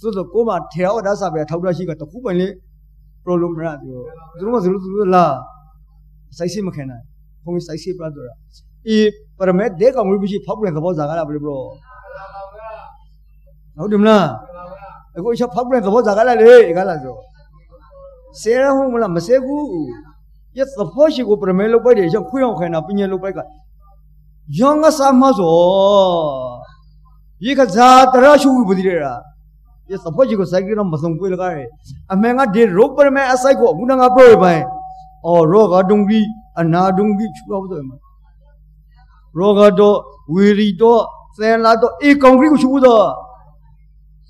ဆိုတော့ကိုမတရားဝဒစာပေထောက်ရရှိကတခုပိုင်လေ problem မရပြောသူတို့ကသူတို့လာစိုက်စိမခံနိုင်ဘုံကြီးစိုက်စိပြတော့အေးပရမက်ဒေကောင်ဝိပရှိဖောက်ပြန်သဘောစားကားလားဘယ်လိုပြော ဟုတ်တယ်မလားအခုချက်ဖောက်ပြန်သဘောစားကလာလေကလာဆိုဆဲရဟုတ်မလားမဆဲဘူးရသဘောရှိကိုပရမဲလုပ်ပိုက်တယ်ရောက်ခွေးအောင်ခိုင်းတာပညာလုပ်ပိုက်ကယောငါစာမဆိုရေကစားတရရှုဘူးပတိရရသဘောရှိကိုစိုက်ကြတော့မဆုံးပွေလကားရအမေငါဒီရုပ်ပရမဲအစိုက်ကိုအခုနငါပြောရပိုင်းအော်ရောဂါဒုံကြီးအနာဒုံကြီးချူတော့ဆိုမှာရောဂါတော့ဝီရီတော့ဆယ်လာတော့အေကောင်ကြီးကိုချူတော့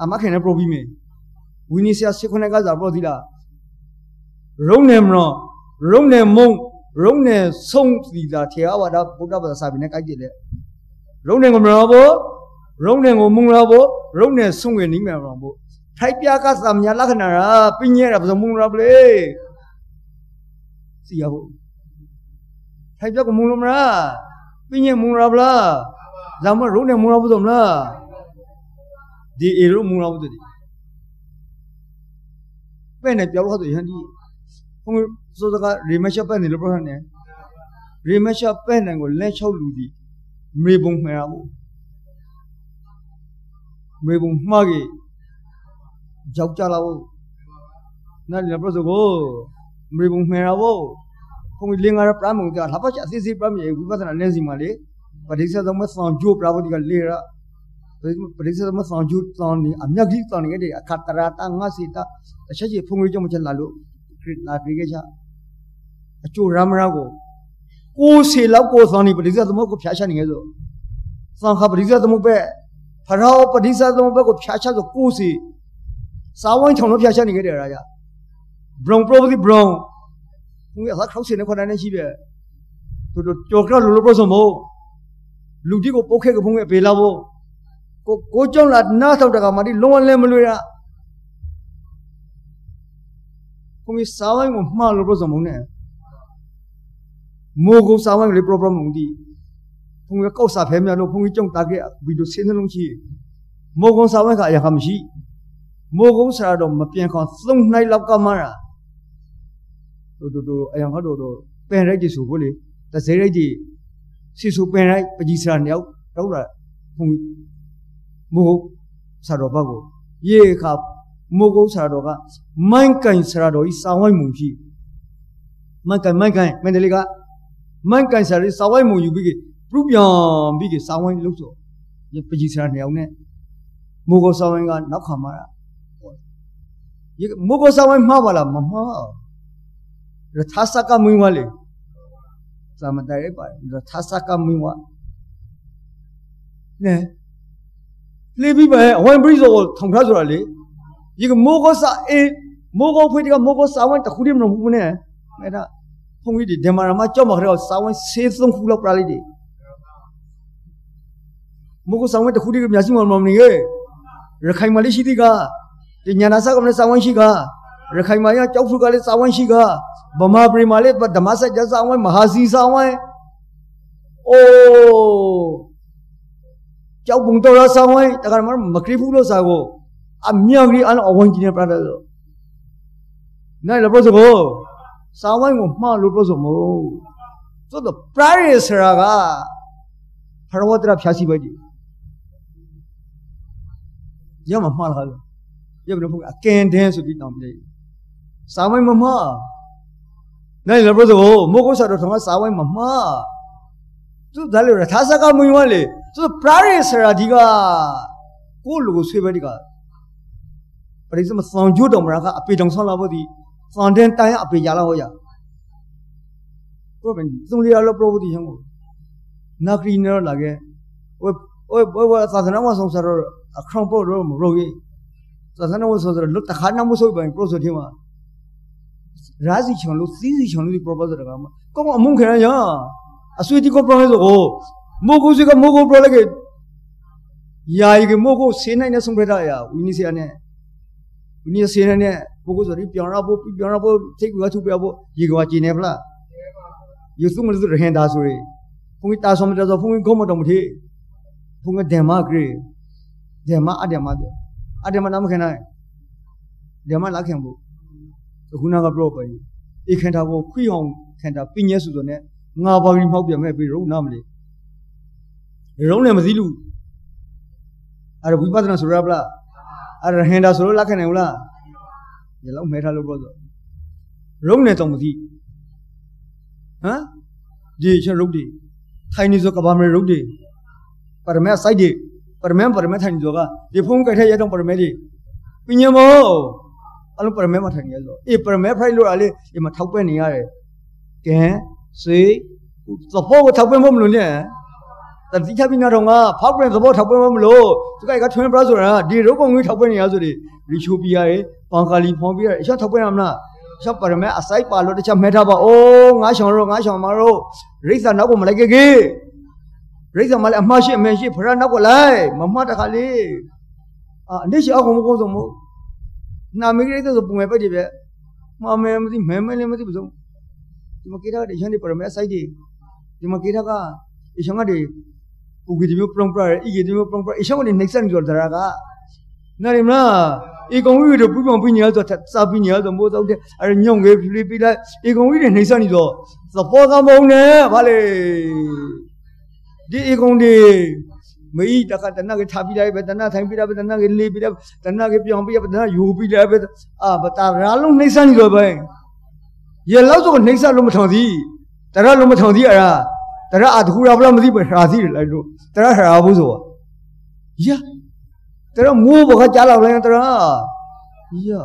အဲကြောင့်မိုးကိုဖွေးကြည့်လေးပါချောင်ပါဘူးမုန်းဖို့ဖိုက်ပြမနော်ဖိုက်ပြမုန်းဖိုက်ပြဆုံးထေရဝါဒစာပြီးမကိုက်ပါတကတော့အမခင်နဲ့ပရိုပြီးမေဝီနီဆီယာစစ်ခွနဲ့ကစားပရိုသီလာရုံနေမနော်ရုံနေမုံရုံးနဲ့ဆုံးစီတာထေရဝါဒဗုဒ္ဓဘာသာစာပေနဲ့ကြိုက်တယ်လေရုံးနဲ့ကိုမရဘောရုံးနဲ့ကိုမုံလာဘောရုံးနဲ့ဆုံးဝင်နိမရဘောထိုက်ပြကသမညာလက္ခဏာရာပညဲတာဘယ်မုံလာပလေစီရဟုတ်ထိုက်ပြကမုံလာမလားပညဲမုံလာပလားဇာမရုံးနဲ့မုံလာဘူးမလား ဒီအေရုံးမုံလာဘူးတည်းပဲ့နဲ့ပြောလို့ဆိုရင်ဒီဘုံစိုးစကားရေမရှက်ပဲ့နေလို့ပြောတယ်ရေမရှက်ပဲ့နေကိုလက်ချုပ်လူဒီမေပုံမှန်ရဘူးမေပုံမှားကြီးကြောက်ကြလာဘူးနားလည်းပြောဆိုကိုမေပုံမှန်ရဘူးဘုံလင်္ကာရပရမုံကလာပါချအစီစီပရမြေဝိပဿနာလင်းစီမှာလေပရိစ္ဆေသမဆောင်ဂျိုပရဝတိကလေရ ပရိစ္ဆေသမဆောင်ဂျိုတောင်းနေအမြတ်ကြီးတောင်းနေတဲ့အခါတရာတငါစီတာအချက်ကြီးဖုံလေးကြောင့်မချက်လာလို့လာပြေးခဲ့ချအကျိုးရမရာကိုကိုစီလောက်ကိုသောင်းနေပရိစ္ဆေသမုတ်ကိုဖျားချနေငယ်ဆိုသံခပရိစ္ဆေသမုတ်ပဲဖရောပရိစ္ဆေသမုတ်ပဲကိုဖျားချဆိုကိုစီစာဝိုင်းချုံလို့ဖျားချနေခဲ့တယ်ရာကြဘရောင် property brown ဘုံရသာခောက်စင်နေခွန်တိုင်းရှိတယ်တို့တို့ကြော်ကြော်လို့လို့ပြောစမို့လူကြီးကိုပုတ်ခဲကဘုံရဲ့ဘေလာဖို့ ကိုကိုကြောင့်လာနားဆောက်တကမာဒီလုံးဝလဲမလွေရဘုံကြီးစာဝိုင်းကိုမှားလို့ပြောစမို့နဲ့မိုးကိုစာဝိုင်းလေး problem မုံဒီဘုံကကောက်စာဖဲမြလို့ဘုံကြီးကြောင့်တာခဲ့ဗီဒီယိုဆင်းနှလုံးရှိမိုးကုန်းစာဝိုင်းကအရာကမရှိမိုးကုန်းစာတော့မပြန်ခေါသုံးနိုင်လောက်ကမှတာတို့တို့တို့အယံဟောတို့တို့ပင်ရိုက်ကြီးဆိုဖို့လေတစေရိုက်ကြီးစီဆူပင်ရိုက်ပကြီးစရာနှစ်ယောက်တော့လာဘုံ မိုးစာတော်ဘက်ကိုရေခါမိုးကုန်းစာတော်ကမိုင်းကန်စာတော်ကြီးစာဝိုင်းမှုရှိမိုင်းကန်မိုင်းကန်မန္တလေးကမိုင်းကန်စာရီစာဝိုင်းမှုယူပြီးကပြုပြန်ပြီးကစာဝိုင်းလို့ဆိုပကြီးစရာနှစ်ယောက်နဲ့မိုးကုန်းစာဝိုင်းကနောက်ခါမှာရေမိုးကုန်းစာဝိုင်းမှားပါလားမမှားရထဆကမွင်းဝလေသာမတိုင်ပါရထဆကမွင်းဝနဲ လေပြီးပဲအဝိုင်းပရိဇောကိုထောင်ထားဆိုတာလေဒီကမိုးကောစာအေးမိုးကောဖွေးတကမိုးကောစာဝိုင်းတခုတည်းမလို့ဘူးနဲ့အဲ့ဒါဖုန်ကြီးဒီဒင်မာရမကြောက်မှာခရောစာဝိုင်းဆေးသုံးခုလောက်ပြလိုက်တယ်မိုးကောစာဝိုင်းတခုတည်းကမြရှိမှမမနေရဲ့ရခိုင်မလေးရှိသေးကဒီညာနာဆ ကမလေးစာဝိုင်းရှိကရခိုင်မရကြောက်ဖုကလေးစာဝိုင်းရှိကဗမာပြည်မှာလေဓမ္မစကြာစာဝိုင်းမဟာစီစာဝိုင်းအိုးကြောက်ပုံတော်ရစာဝိုင်းတခါမှမခရီးဘူးလို့စာကိုအမြောက်ကြီးအလုံးအဝန်းကြီးနေပြတယ်ဆိုနိုင်လည်းပြောစကောစာဝိုင်းကိုမှားလို့ပြောစမို့သို့တော့ prior ဆရာကဖရဝတ္တရဖြာရှိပဲဒီရမမှားလာလို့ရမလို့ဖုကအကင်ဒင်းဆိုပြီးတောင်းပြလိုက်စာဝိုင်းမမှားနိုင်လည်းပြောစကောမိုးကုတ်ဆရာတော်ထမစာဝိုင်းမမှား သူဒါလေထာစကမွင်ဝလေသူ prior ဆရာဒီကကိုလူကိုဆွေးပဲဒီကပရိသမဆောင်ကျွတ်တော်မရကအပေတောင်ဆောင်းလာဖို့ဒီစန်တဲ့တိုင်အပေရလာဟောရကိုဘယ်သုံးလျာလောပရိုဒီဟောနာခရီနော်လာခဲ့ဝဲဝဲဝဲသာသနာမဆောင်စရအခရောင်ပရိုရောမရိုကြီးသာသနာမဆောင်စရလွတ်တခါနမဆိုပိုင်ပရိုဆိုတင်မှာရာစီချောင်းလို့စီးစီချောင်းလို့ဒီ proposal ကမှာကောင်းအ မုန်းခံရအဆွေတီကို proposal ကိုမိုးကိုစီကမိုးကို pro လိုက်ယာယီကမိုးကိုဆေးနိုင်တဲ့ဆုံးဖြတ်ရဝီနီစီယာနဲ့ဝီနီစီယာနဲ့ဘုကိုဆိုပြီးပြောင်းရဖို့ပြောင်းရဖို့ထိတ်ကသူပြဖို့ရေကွာကျင်းနေဖလားယေစုမလို့ရဟန်ဒါဆိုရီဘုန်းကြီးတာဆောင်မတော်ဆိုဘုန်းကြီးဂုံးမတော်မထေဘုန်းကြီးဓမ္မဂရေဓမ္မအဓမ္မအဓမ္မနာမခင်နိုင်ဓမ္မလက်ခင်ဖို့ခုနကပြောပဲဧခန္ဓာကိုခွိအောင်ခန္ဓာပညာစုဆိုနဲ့ ငါပါပြီးမောက်ပြမဲ့ပြီးရုံနာမလေးရုံနဲ့မသိလူအဲ့ဒါဝိပဿနာဆိုရပလားအဲ့ဒါဟင်တာဆိုလို့လက်ခံနိုင်ဘူးလားဒီလောက်မဲထားလို့ပြောဆိုရုံနဲ့တော့မသိဟမ်ဒီချက်ရုပ်တွေထိုင်နေဆိုကဘာမရုပ်တွေပရမဲစိုက်တွေပရမဲပရမဲထိုင်နေဆိုကဒီဖုန်းကြိုက်တဲ့ရတော့ပရမဲတွေပညာမောအလုံးပရမဲမှာထိုင်နေရဆိုအေးပရမဲဖိုက်လို့အားလေဒီမှာထောက်ပဲနေရတယ်ကဲ စေသဘောကိုထောက်ပဲမလို့နဲ့တတိချပိနာတော့ငါဖောက်ပြန်သဘောထောက်ပဲမလို့သူကကထွန်းပရဆိုတာဒီရုပ်ပုံကြီးထောက်ပဲနေရဆိုဒီရီချိုပီယာရဲ့ပန်ကာလီဖောင်းပြရအရှာထောက်ပဲရမလားရှောက်ပါရမယ်အစိုက်ပါလို့တခြားမဲထားပါအိုးငါရှောင်တော့ငါရှောင်မတော့ရိစ္ဆာနောက်ကိုမလိုက်ခဲ့ကေရိစ္ဆာမလည်းအမှားရှိအမဲရှိဖရနောက်ကိုလိုက်မမှတ်တခါလေးအာအနစ်ရှိအောင်မကောဆုံးမို့နာမီရိစ္ဆာဆိုပုံမဲ့ပဲဒီပဲမမဲမသိမဲမဲလည်းမသိဘူးဆုံး ဒီမှာကိတာတဲ့ရန်ဒီပါရမယ်အစိုက်ဒီဒီမှာကိတာကအရှောင်းကတည်းကိုကြီးဒီမျိုးပရုံပရဤကြီးဒီမျိုးပရုံပရအရှောင်းကနေနှိမ့်ဆက်နေကြတာကနာရီမလားဧကုံဝိတို့ပြပောင်ပြညာဆိုစာပြညာဆိုမိုးသောတဲ့အဲညုံကြီးပြပြလိုက်ဧကုံဝိတွေနှိမ့်ဆက်နေတော့သဘောကမုံနဲ့ဗာလေ ရာလုံးနှိမ့်ဆက်နေတော့ပဲရေလောက်ဆိုနှိမ့်ဆက်လို့မထောင်သေးတရလို့မထောင်သေးအရာတရအတခုရဘလားမသိပဲရာသေးတယ်လိုက်လို့တရရာဘူးဆိုရာတရမိုးဘကကြားလောက်လိုက်တရရာ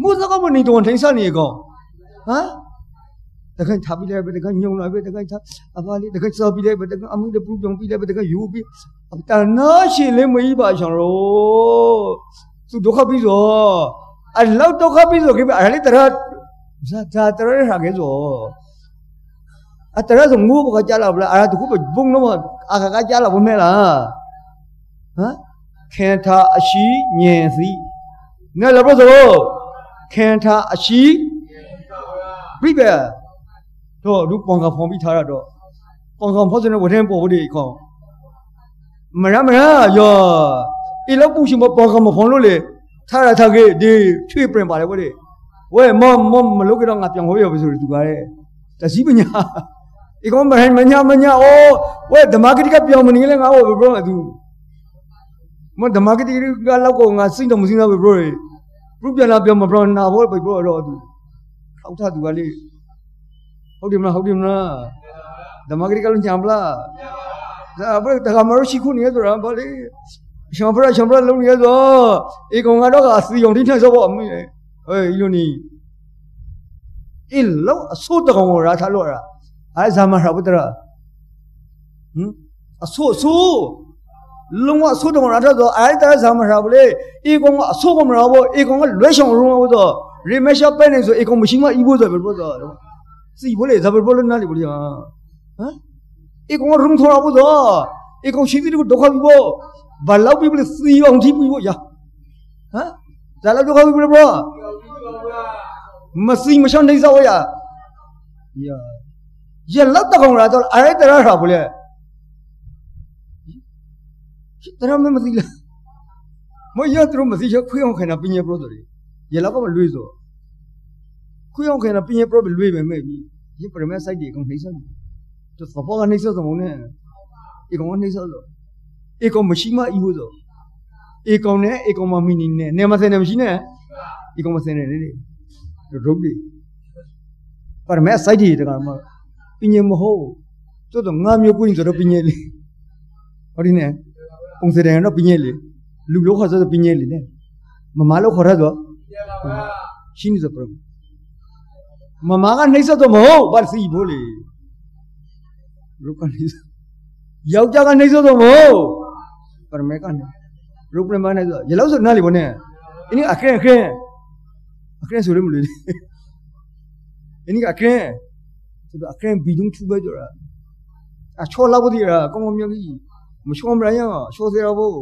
မိုးစကမနေတော့ထိုင်စားနေကောဟမ်တခါထားပြီးလိုက်ပဲတခါညုံလိုက်ပဲတခါထားအပါလေးတခါစောပြီးလိုက်ပဲတခါအမှုတပူပြုံပြီးလိုက်ပဲတခါယူပြီးတနာရှိလေးမကြီးပါချောင်းရောသူဒုက္ခပြီးဆိုအလောက်ဒုက္ခပြီးဆိုခေအဲ့လေတရ ဇာတာတရရခဲ့ဆိုအတရဆိုငိုးဘကကြားလောက်လားအဲ့ဒါတခုဘုံတော့အခါကကြားလောက်ဘမဲလားဟမ်ခင်ထာအရှိညင်စီနဲ့လည်းဘုဆိုခင်ထာအရှိပြိပဲတော့လူပေါင်ကဖောင်ပြီးထားရတော့ပေါင်ကဖောက်စနေဝထင်းပေါ်ဖို့ဒီခေါမရမရယောအီလောက်ပူရှိမပေါင်ကမဖောင်လို့လေထားရထားခဲ့ဒီချွေပြင်ပါလေ ဝဲမမမလုပ်ကြတော့ငါပြောင်းခေါ်ရပါဆိုတူပါတယ်တရှိပညာအီကွန်ဘရန်မညာမညာအိုးဝဲဓမ္မဂတိကပြောင်းမနေလဲငါဟိုဘရောအသူမဓမ္မဂတိကလောက်ကောငါစိတ်တော့မစိတော့ဘရောရေပြုပြန်လာပြောင်းမဘရောနာဘောဘရောတော့အသူထောက်ထသူကလေးဟုတ်တယ်မလားဟုတ်တယ်မလားဓမ္မဂတိကလုံးညာမလားညာပါဘူးဒါဘယ်တခါမလို့ရှိခုနေဆိုတာဘာလဲရှောင်းဖရရှောင်းဖရလုံးနေဆိုအေကောင်ကတော့အစီယုံတင်းထဆော့ဖို့အမေ ရာဘလေအေကောင်ကအဆိုးကမရာဘောအေကောင်ကလွဲဆောင်ရုံးဘောတော့ရီမရှပဲနေဆိုအေကောင်မရှိမအီဘောဆိုပဲဘောတော့စီဘလေဇာဘဘောလနာလီဘလေဟာဟမ်အေကောင်ရုံထောဘောတော့အေ ကောင်ရှိသေးတယ်ဒုက္ခပြီဘောဘာလောက်ပြီဘလေစီအောင်ထိပြီဘောယာဟမ်ဇာလောက်ဒုက္ခပြီဘလေဘောမစီမရှောင်းနေစောရယာရလောက်တကောင်လာတော့အရဲတရတာဘလေတရမမသိလားမရတရမသိချခွေးအောင်ခဏပင်းရပရိုတော်ရလောက်ကမလွေးဆိုခွေးအောင်ခဏပင်းရပရိုလွေးပဲမဲ့ပြီဒီပရမဲစိုက် အေကောင်မရှိမအီဟုတ်ဆိုအေကောင်နဲ့အေကောင်မမီနီနဲ့နေမစဲနေမရှိနဲ့ဒီကောင်မစဲနေလေရုပ်ဒီပရမဲစိုက်ဒီတကောင်မပညေမဟုတ်တိုးတော့ငါမျိုးကိုင်းဆိုတော့ပညေလေဟောဒီနဲ့ပုံစံတယ်တော့ပညေလေလူလို့ခေါ်ဆိုတော့ပညေလေနဲ့မမလို့ခေါ်ရတော့ရှင်းနေဆိုပရမမကနှိမ့်ဆက်တော့မဟုတ်ဘာစီဖို့လေရုပ်ကနေယောက်ျားကနှိမ့်ဆက်တော့မဟုတ်ပရမေကနေ ရုပ်ပရမနဲ့ဆိုရလောက်ဆိုနားလေဘုနဲ့အင်းအခရင်အခရင်အခရင်ဆိုလို့မလို့အင်းအခရင်ဆိုတော့အခရင်ဘီဒုံချူပဲကြတာအချောလောက်ဘူးဒီရာကောင်းကောင်းမြတ်ကြီးမချောမရရင်ချောစေရဖို့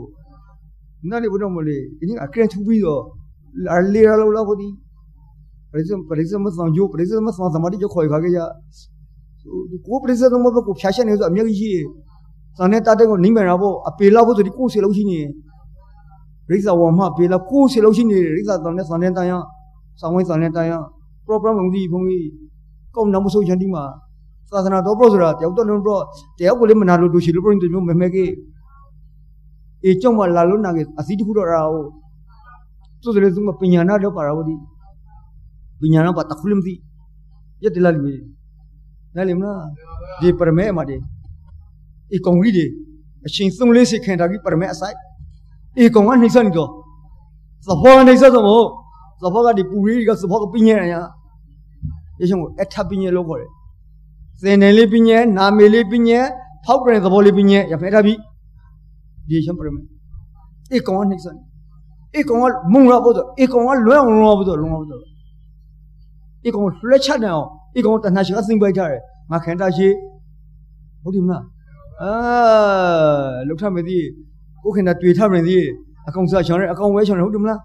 နားလေဘုတော့မလေးအင်းအခရင်ချူပြီးတော့လေရလောက်လောက်ဘူးဒီပရိစ္ဆေပရိစ္ဆေမဆောင်ဂျိုပရိစ္ဆေမဆောင်သမားကြီးခေါ်ခါကြရကိုပရိစ္ဆေသမဘကိုဖျားရှက်နေဆိုအမြတ်ကြီးရှိသံနဲ့တတ်တဲ့ကိုနိမ့်မယ်တော့ဖို့အပေလောက်ဖို့ဆိုဒီကိုယ်စီလောက်ရှိနေရိစ္ဆာဝမပေလောက်ကိုယ်စီလောက်ရှိနေရိစ္ဆာသံနဲ့သံနဲ့တန်ရဆောင် ဝင်းသံနဲ့တန်ရ problem ဘုံကြီးဘုံကြီးကောင်းနမဆိုချန်ဒီမှာသာသနာတော်ပြောဆိုတာတယောက်တော့လုံးတော့တယောက်ကိုလည်းမနာလို့ဒူရှိလို့ပြင်းတယ်မျိုးမမဲကေအေကြောင့်မလာလို့နာကေအစီတခုတော့ရာဟုတ်သူစလေသူမပညာနာတော့ပါရာဝဒီပညာနာပါတခုလမသိရတလာလီနားလီမလားဒီပရမဲမှာဒီအေကောင်ကြီးဒီအရှင်သုံးလေးစိတ်ခံတာကြီးပရမဲအဆိုင် အေကောင်ကနှိမ့်ဆက်နေတော့သဘောနှိမ့်ဆက်တော့မဟုတ်သဘောကဒီပူရီကသဘောကပြင်းရညာရရှင်ကိုအထပ်ပညေလို့ခေါ်တယ်စင်နယ်လေးပညေနာမေလေးပညေဖောက်ပြန်သဘောလေးပညေရဖဲထားပြီဒီရှင်ပြရမယ်အေကောင်ကနှိမ့်စအေကောင်ကမုံရဖို့ဆိုအေကောင်ကလွဲအောင်လွဲအောင်ဖို့ဆိုလွဲအောင်ဖို့ဆိုဒီကောင်လွှဲချနေအောင်ဒီကောင်တဏှာရှိကစိမ့်ပိုက်ကြတယ်ငါခန္ဓာရှိဟုတ်တယ်မလားအာလောက်ထမယ်ဒီ ကိုခင်တာတွေ့ထမယ်ဒီအကောင်စားချောင်းရဲအကောင်ဝဲချောင်းရဲဟုတ်တယ်မလား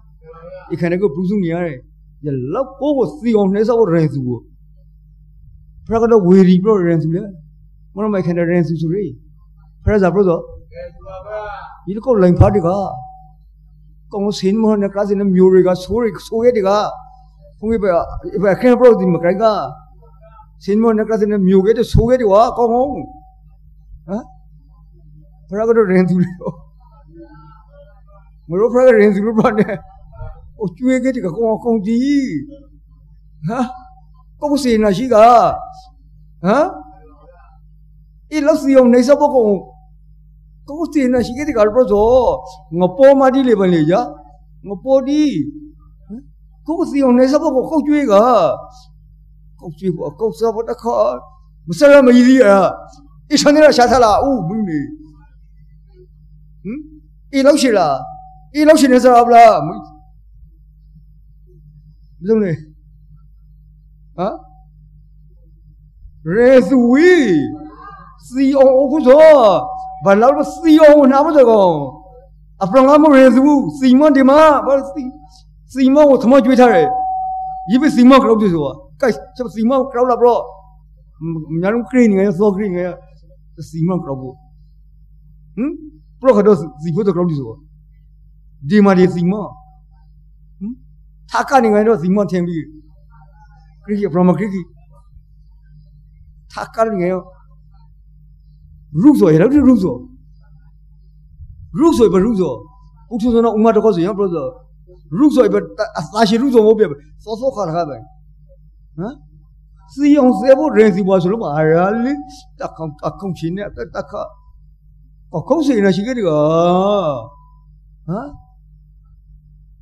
ဒီခန္ဓာကိုပူးစုနေရတယ်ရလောက်ကိုကိုစီအောင်နှဲဆောက်ရင်စုကိုဖရကတော့ဝေရီပြတော့ရင်စုလေမနမိုင်ခန္ဓာရင်စုစုရေဖရဇာပြတော့ဒီကောလိုင်းဖာဒီကကောင်စင်းမောနဲ့ကစင်းမျိုးတွေကဆိုးရဆိုးရဒီကဘုံပဲပဲခင်ပြတော့ဒီမကြိုက်ကစင်းမောနဲ့ကစင်းမျိုးကတဆိုးရဒီဝါကောင်းကောင်းဟမ်ဖရကတော့ရင်စုလေ မလို့ဖရရင်စလူဘတ်နဲ့ဟိုကျွေးကတိကကောကုန်တီဟာပုတ်စီနာရှိကဟမ်ဤလောက်စီအောင်နေစပုတ်ကုန်ကုတ်စီနာရှိကတိကရပဇောငပေါ်မာဒီလေပန်လေရငပေါ်ဒီကုတ်စီအောင်နေစပုတ်ကိုခောက်ကျွေးကခောက်ကျွေးကိုအကောက်စဘတ်တခါမစရမကြီးကြီးအာဤဆန်နေရရှာသလားဦးမင်းလေဟမ်ဤလောက်ရှိလား အေးလောက်ရှိနေစရာဗလားမလုံးလေဟမ်ရေသူဝီစီအောင်အခုဆိုဘာလို့စီအောင်နာမစကောအပရငါမရေသူစီမွန်ဒီမာဘာစီစီမွန်ကိုထမကျွေးထားတယ်ဒီပဲစီမွန်ကတော့ပြဆိုကဲချက်စီမွန်ကတော့လာဘရောညာလုံးခရင်းငယ်စောခရင်းငယ်စီမွန်ကတော့ဘူးဟမ်ပရောကတော့စီဖို့တော့ကတော့ပြဆို ဒီမာဒီစီမွန်ဟမ်ထားကနေငယ်တော့စီမွန်ထင်ပြီးခရီးပရမခရီးထားကနေငယ်ရုဆိုရတော့ရုဆိုရုဆိုဘရုဆိုဥထုဆိုတော့ဥမတော့ဆိုရဘရဆိုရုဆိုဘအသာရှိရုဆိုမဟုတ်ပြစောစောခါခါပဲဟမ်စီအောင်စေဖို့ရင်စီပွားဆိုလို့ပါရလေတကောင်တကောင်ချင်းနဲ့တခါကောကောစီနေရှိကြတယ်ကဟမ်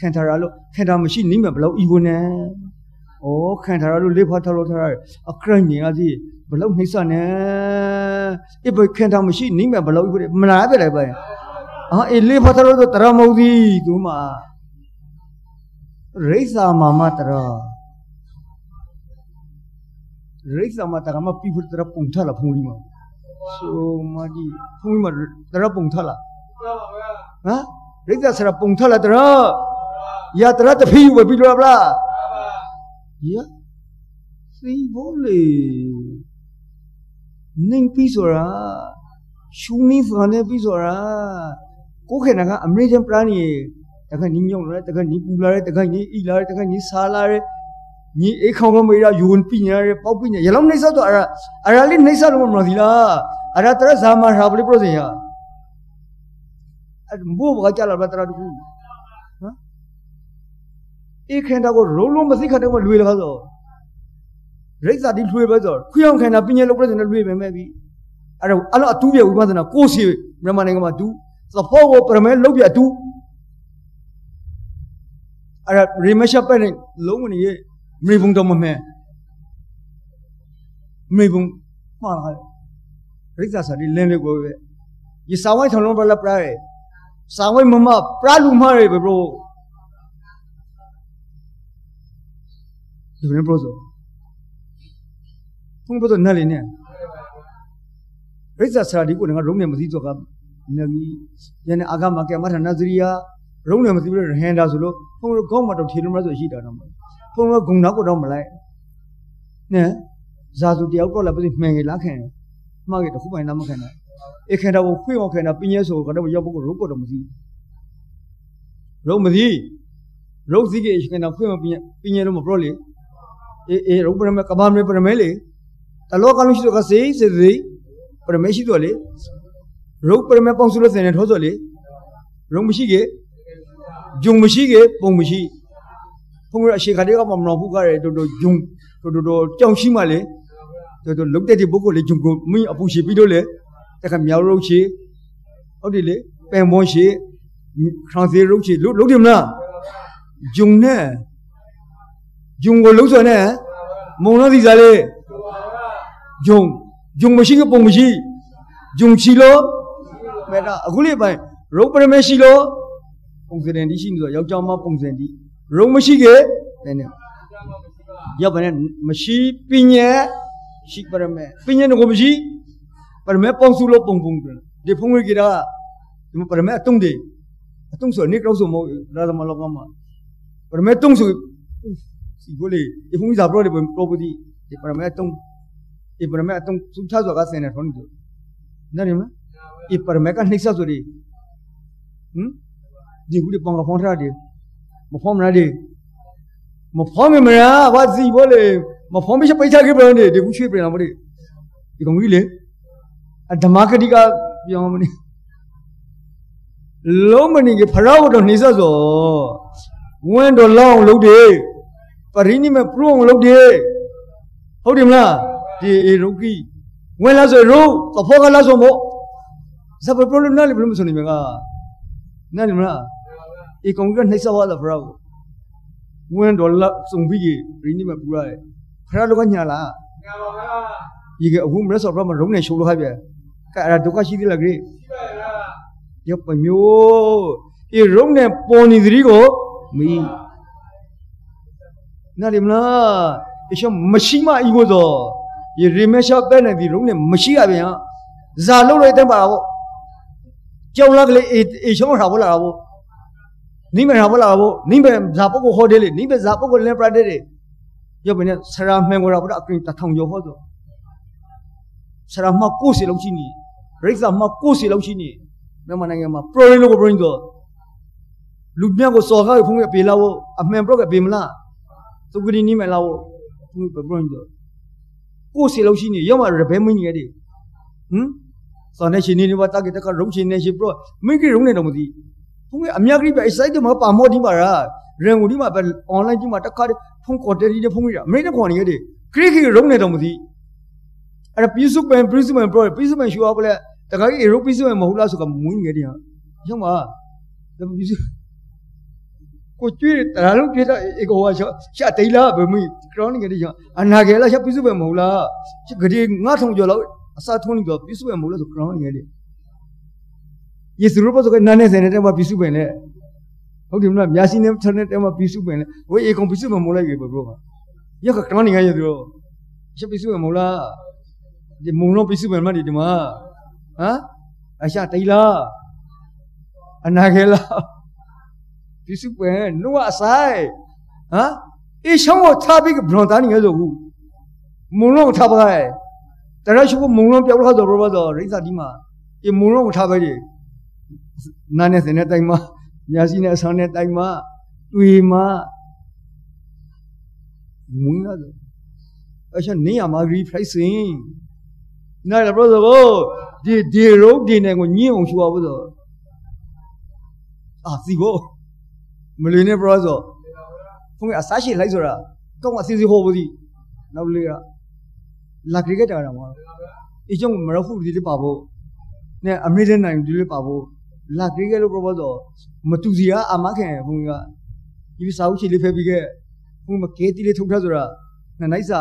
ခံတော့ရောမကလေးမှပဲထောင်ဆိုလေဖတ်တော့ထောက်ဆိုတရလေတော့ဩခံတာကဘလုံးနှိမ့်စနဲ့ခံထားရလို့ခံတာမရှိနိမဘလုံးဤကိုနဲ့ဩခံထားရလို့လေဖတ်တော့ထားရအခရညင်အစီဘလောက်နှိမ့်စနဲ့အဘခင်တောင်မရှိနိမဘလောက်ဘူးမလားပြလိုက်ပါအာအေလေးဖတ်တော်ဆိုတရမဟုတ်သည်သူမရိစ္ဆာမမတရရိစ္ဆာမတရမပြဖို့တရပုံထလာဖုန်လီမဆိုမဒီဖုန်လီမတရပုံထလာဟမ်ရိစ္ဆာဆရာပုံထလာတရ ရတရတဖီဝပြီးလို့လားရစီဘိုးလေနှိမ်ပြီးဆိုတာရှူနင်းဆိုတာနဲ့ပြီးဆိုတာကိုခေနာကအမေရိကန်ပလန်ကြီးတခါနီးညောင်းလာတခါနီးပူလာတခါနီးအီလာတခါနီးဆာလာညီအေးခေါကမေးရယူန်ပြညာရပေါက်ပြညာရလုံးနေဆောက်တော့အရာအ အေးခန်တာကိုလုံးလုံးမသိခတ်တော့လွေလာဆိုရိတ်စာတိလွှေပဲဆိုခွေအောင်ခံတာပညာလုပ်ပြတဲ့လွှေပဲမဲ့ပြီအဲ့တော့အဲ့လိုအတူပြဝိပဿနာကိုစီမြန်မာနိုင်ငံမှာတူသဘောကိုပရမဲလုပ်ပြအတူအဲ့ဒါရီမရှပ်ပဲနဲ့လုံးဝနေရမေဘုံတော့မမဲမေဘုံမှားလာရိတ်စာစာဒီလင်းလေးကိုပဲဒီစာဝိုင်းထောင်လုံးပလပရာရစာဝိုင်းမမပရာလူမရပဲဘရို ဒီဘယ်ဘရိုဆိုဖုန်းပေါ်တော့နဲ့လေနဲ့ရိစ္ဆာဆရာဒီကိုငါရုံးနေမသိတော့ကနမီယနေ့အာဂမကေမထနဇရိယာရုံးနေမသိပြီးဟန်ဒါဆိုလို့ဖုန်းကောင်းမတော့ထေလုံးမဆိုရှိတာတော့ဖုန်းကဂုံနောက်ကတော့မလိုက်နဲ့ဇာစုတယောက်တော့လည်းပြမှန်ကြီးလားခင်မှားကြီးတခုပိုင်လားမခင်နဲ့အခင်တော့ဖွင့်အောင်ခင်တာပြင်းရဲဆိုကတော့ရောက်ဖို့ရုပ်ကတော့မသိရုံးမသိရုပ်စီးကြီးခင်တာဖွင့်မပြင်းပြင်းရဲလို့မပြောလေအေးအေးရုပ်ပရမကဘာမပရမဲလေတလောကလုံးရှိတော့ကစေစေစေပရမရှိတော့လေရုပ်ပရမပေါင်းစုလို့ စင်နေထောဆိုလေရုံမရှိကေဂျုံမရှိကေပုံမရှိဖုံရအရှိခါတွေကမမနော်ဖုကရဲတော်တော်ဂျုံကတော်တော်တော်ကြောင်ရှိမှလေတော်တော်လုတ်တဲ့ဒီပုဂ္ဂိုလ်လေဂျုံကိုမင်းအပူရှိပြီးတော့လေတခါမြောက်ရုပ်ရှိဟုတ်တယ်လေပင်ဘွန်ရှိခရန်စီရုပ်ရှိလုလုတ်တယ်မလားဂျုံနဲ့ ဂျုံကိုလှုပ်ဆိုနဲ့မုံလို့ဒီစားလေဂျုံဂျုံမရှိကပုံမရှိဂျုံချီလို့မဲ့တာအခုလေးပိုင်းရုပ်ပရမရှိလို့ပုံစံတည်းရှိနေဆိုယောက်ျားမပုံစံတည်းရုံမရှိကေတဲ့နဲ့ရောက်ပါနဲ့မရှိပညာရှိပရမေပညာကိုမရှိပရမေပုံစုလို့ပုံပုံတယ်ဒီဖုံးဝေကြီးတာဒီပရမေအတုံးတယ်အတုံးဆိုနေကောက်ဆိုမဟုတ်ရာသမလောကမှာပရမေတုံးဆို စီကိုလေဒီဖုံးကြီးသာပရောဒီ property ဒီပရမေအတုံးဒီပရမေအတုံးစုချဆိုကစနေထုံးတယ်နားနေမလားဒီပရမေကနှိမ့်ဆက်ဆိုဒီဟမ်ဒီကူဒီပေါင်ကဖောင်းထားတယ်မဖောင်းမလားဒီမဖောင်းမမလားဘာစီဘောလေမဖောင်းမရှိပိတ်ချခဲ့ပြန်တယ်ဒီကူရွှေ့ပြန်လာမလို့ဒီကောင်ကြီးလေအဓမ္မကတိကပြောင်းမနေလုံးမနေ ပ်တယ်ပရိနိမပရုံလုပ်တယ်ဟုတ်တယ်မလားဒီအေရုကိဝင်လာဆိုရုပ်သဖောကလာဆိုမို့ဇဘပရိုနာလေဘယ်လိုမဆိုနေမကနားနေမလားအေကောင်ကနှိစသွားတာဖရာဝင်းတော်လောက်စုံပြီးကြီးပရိနိမပူရတယ်ဖရာလောကညာလားညာပါဗျာဒီကအခုမရဆော့ဘရမရုံးနေရှိုးလို့ဟဲ့ဗျကဲအဲ့ဒါဒုက္ခရှိသေးလားကြိရှိပါဗျာရပမျိုးအေရုံးနေပေါ်နေသတိကိုမီး နားလမလားအရှမရှိမအီကိုသောရေရမေရှာပဲ့နေဒီရုံးနေမရှိရဗျာဇာလုံးလိုက်တဲ့ပါတော့ကြောင်လက်ကလေးအေရှောင်းထားဖို့လာတာပေါ့နိမေထားဖို့လာတာပေါ့နိမေဇာပုဂ္ဂိုလ်ဟောတယ်လေနိမေဇာပုဂ္ဂိုလ်လည်းပရတဲ့တယ်ရပနေဆရာမှန်ကိုရာဘုရားအကရင်တထောင်ရောဟောတော့ဆရာမကိုစီလုံးရှိနေရိစ္ဆာမကိုစီလုံးရှိနေမြန်မာနိုင်ငံမှာပရိုရင်းလို့ကိုပရိုရင်းတော့လူမြတ်ကိုစော်ကားဖုံးရပေးလာဖို့အမှန်ပရော့ကပေးမလား သူကဒီနီးမလာဖို့ဖုံးပရိုရင်းတော့ကိုစီလုံးရှိနေရောက်မှရဘဲမင်းကြီးရဲ့ဟမ်စော်နေရှင်နေနေပါတကတကရုံရှင်နေရှင်ပရောမင်းကြီးရုံနေတော့မသိဖုံးအမြတ်ကြီးပဲ excited မှာပါမောဒီပါရာရန်ကုန်ဒီမှာပဲ online ကြီးမှာတခါဖုံးကော်တယ်ဒီဖုံးရအမေရိကန်ခေါ်နေရတယ်ခရီးခီရုံနေတော့မသိအဲ့ဒါပြည်စုပန်ပြည်စုပန်ပရော ကြီး Europe ပြည်စုပန်မဟုတ်လားဆိုကမွေးနေတယ်ဟာရောက်မှာဒါပြည်စုကိုကျွေးတရာလုံးပြတဲ့အေကောဟာရှာတိလာဘယ်မီကရောင်းနေကြတယ်အနာကယ်လားရှာပြည်စုပန်မဟုတ်လားဂတိငါထုံကျော်လောက်အစာထုံးနေတော့ပြည်စုပန်မဟုတ်လားဆိုကရောင်းနေကြတယ်ယေစုရပဆိုကနာနေစနေတဲ့မှာပြည်စုပန်လေဟုတ်တယ်မလားမြာစီနေထနေတဲ့မှာပြည်စုပန်လေဝေးအေကောင်ပြည်စုပန်မဟုတ်လိုက်ပြီဘရောရကကရောင်းနေကြရတော့ရှာပြည်စုပန်မဟုတ်လားဒီမုံလုံးပြည်စုပန်မဒီဒီမှာဟမ်အရှာတိလာအနာခဲလာ ပြည်စုပန်နှုတ်အဆိုင်ဟမ်အေရှောင်းကိုထားပြီးဘရွန်သားနေရဆိုဘူးမုံလုံးထားပါရဲ့တရရှိကိုမုံလုံးပြောက်လို့ဆိုတော့ဘာဆိုရိစာဒီမှာဒီမုံလုံးကိုထားပဲဒီနာနဲ့စနေတိုင်းမှာညာစီနဲ့ဆောင်းနဲ့တိုင်းမှာတွေ့မှာမွန်းလာတော့အရှာနေရမှာဂရီဖရိုက်စင်နားရဘရောကိုဒီဒီရု မလွေနဲ့ဘရောဆိုဖုန်းကအစားရှိလိုက်ဆိုတာကောင်းအစီစီဟောဘူးဒီနောက်လေးကလာခရီးကတာတာမှာအကျုံမရဖူဒီလေးပါဖို့နဲ့အမေရိကန်နိုင်ဒီလေးပါဖို့လာခရီးကလို့ပြောတော့မတူစီကအမခင်ဖုန်းကဒီစာအုပ်ချီလေးဖဲပြီးခဲ့ဖုန်းမကဲတီလေးထုတ်ထားဆိုတာနှစ်နိုင်စာ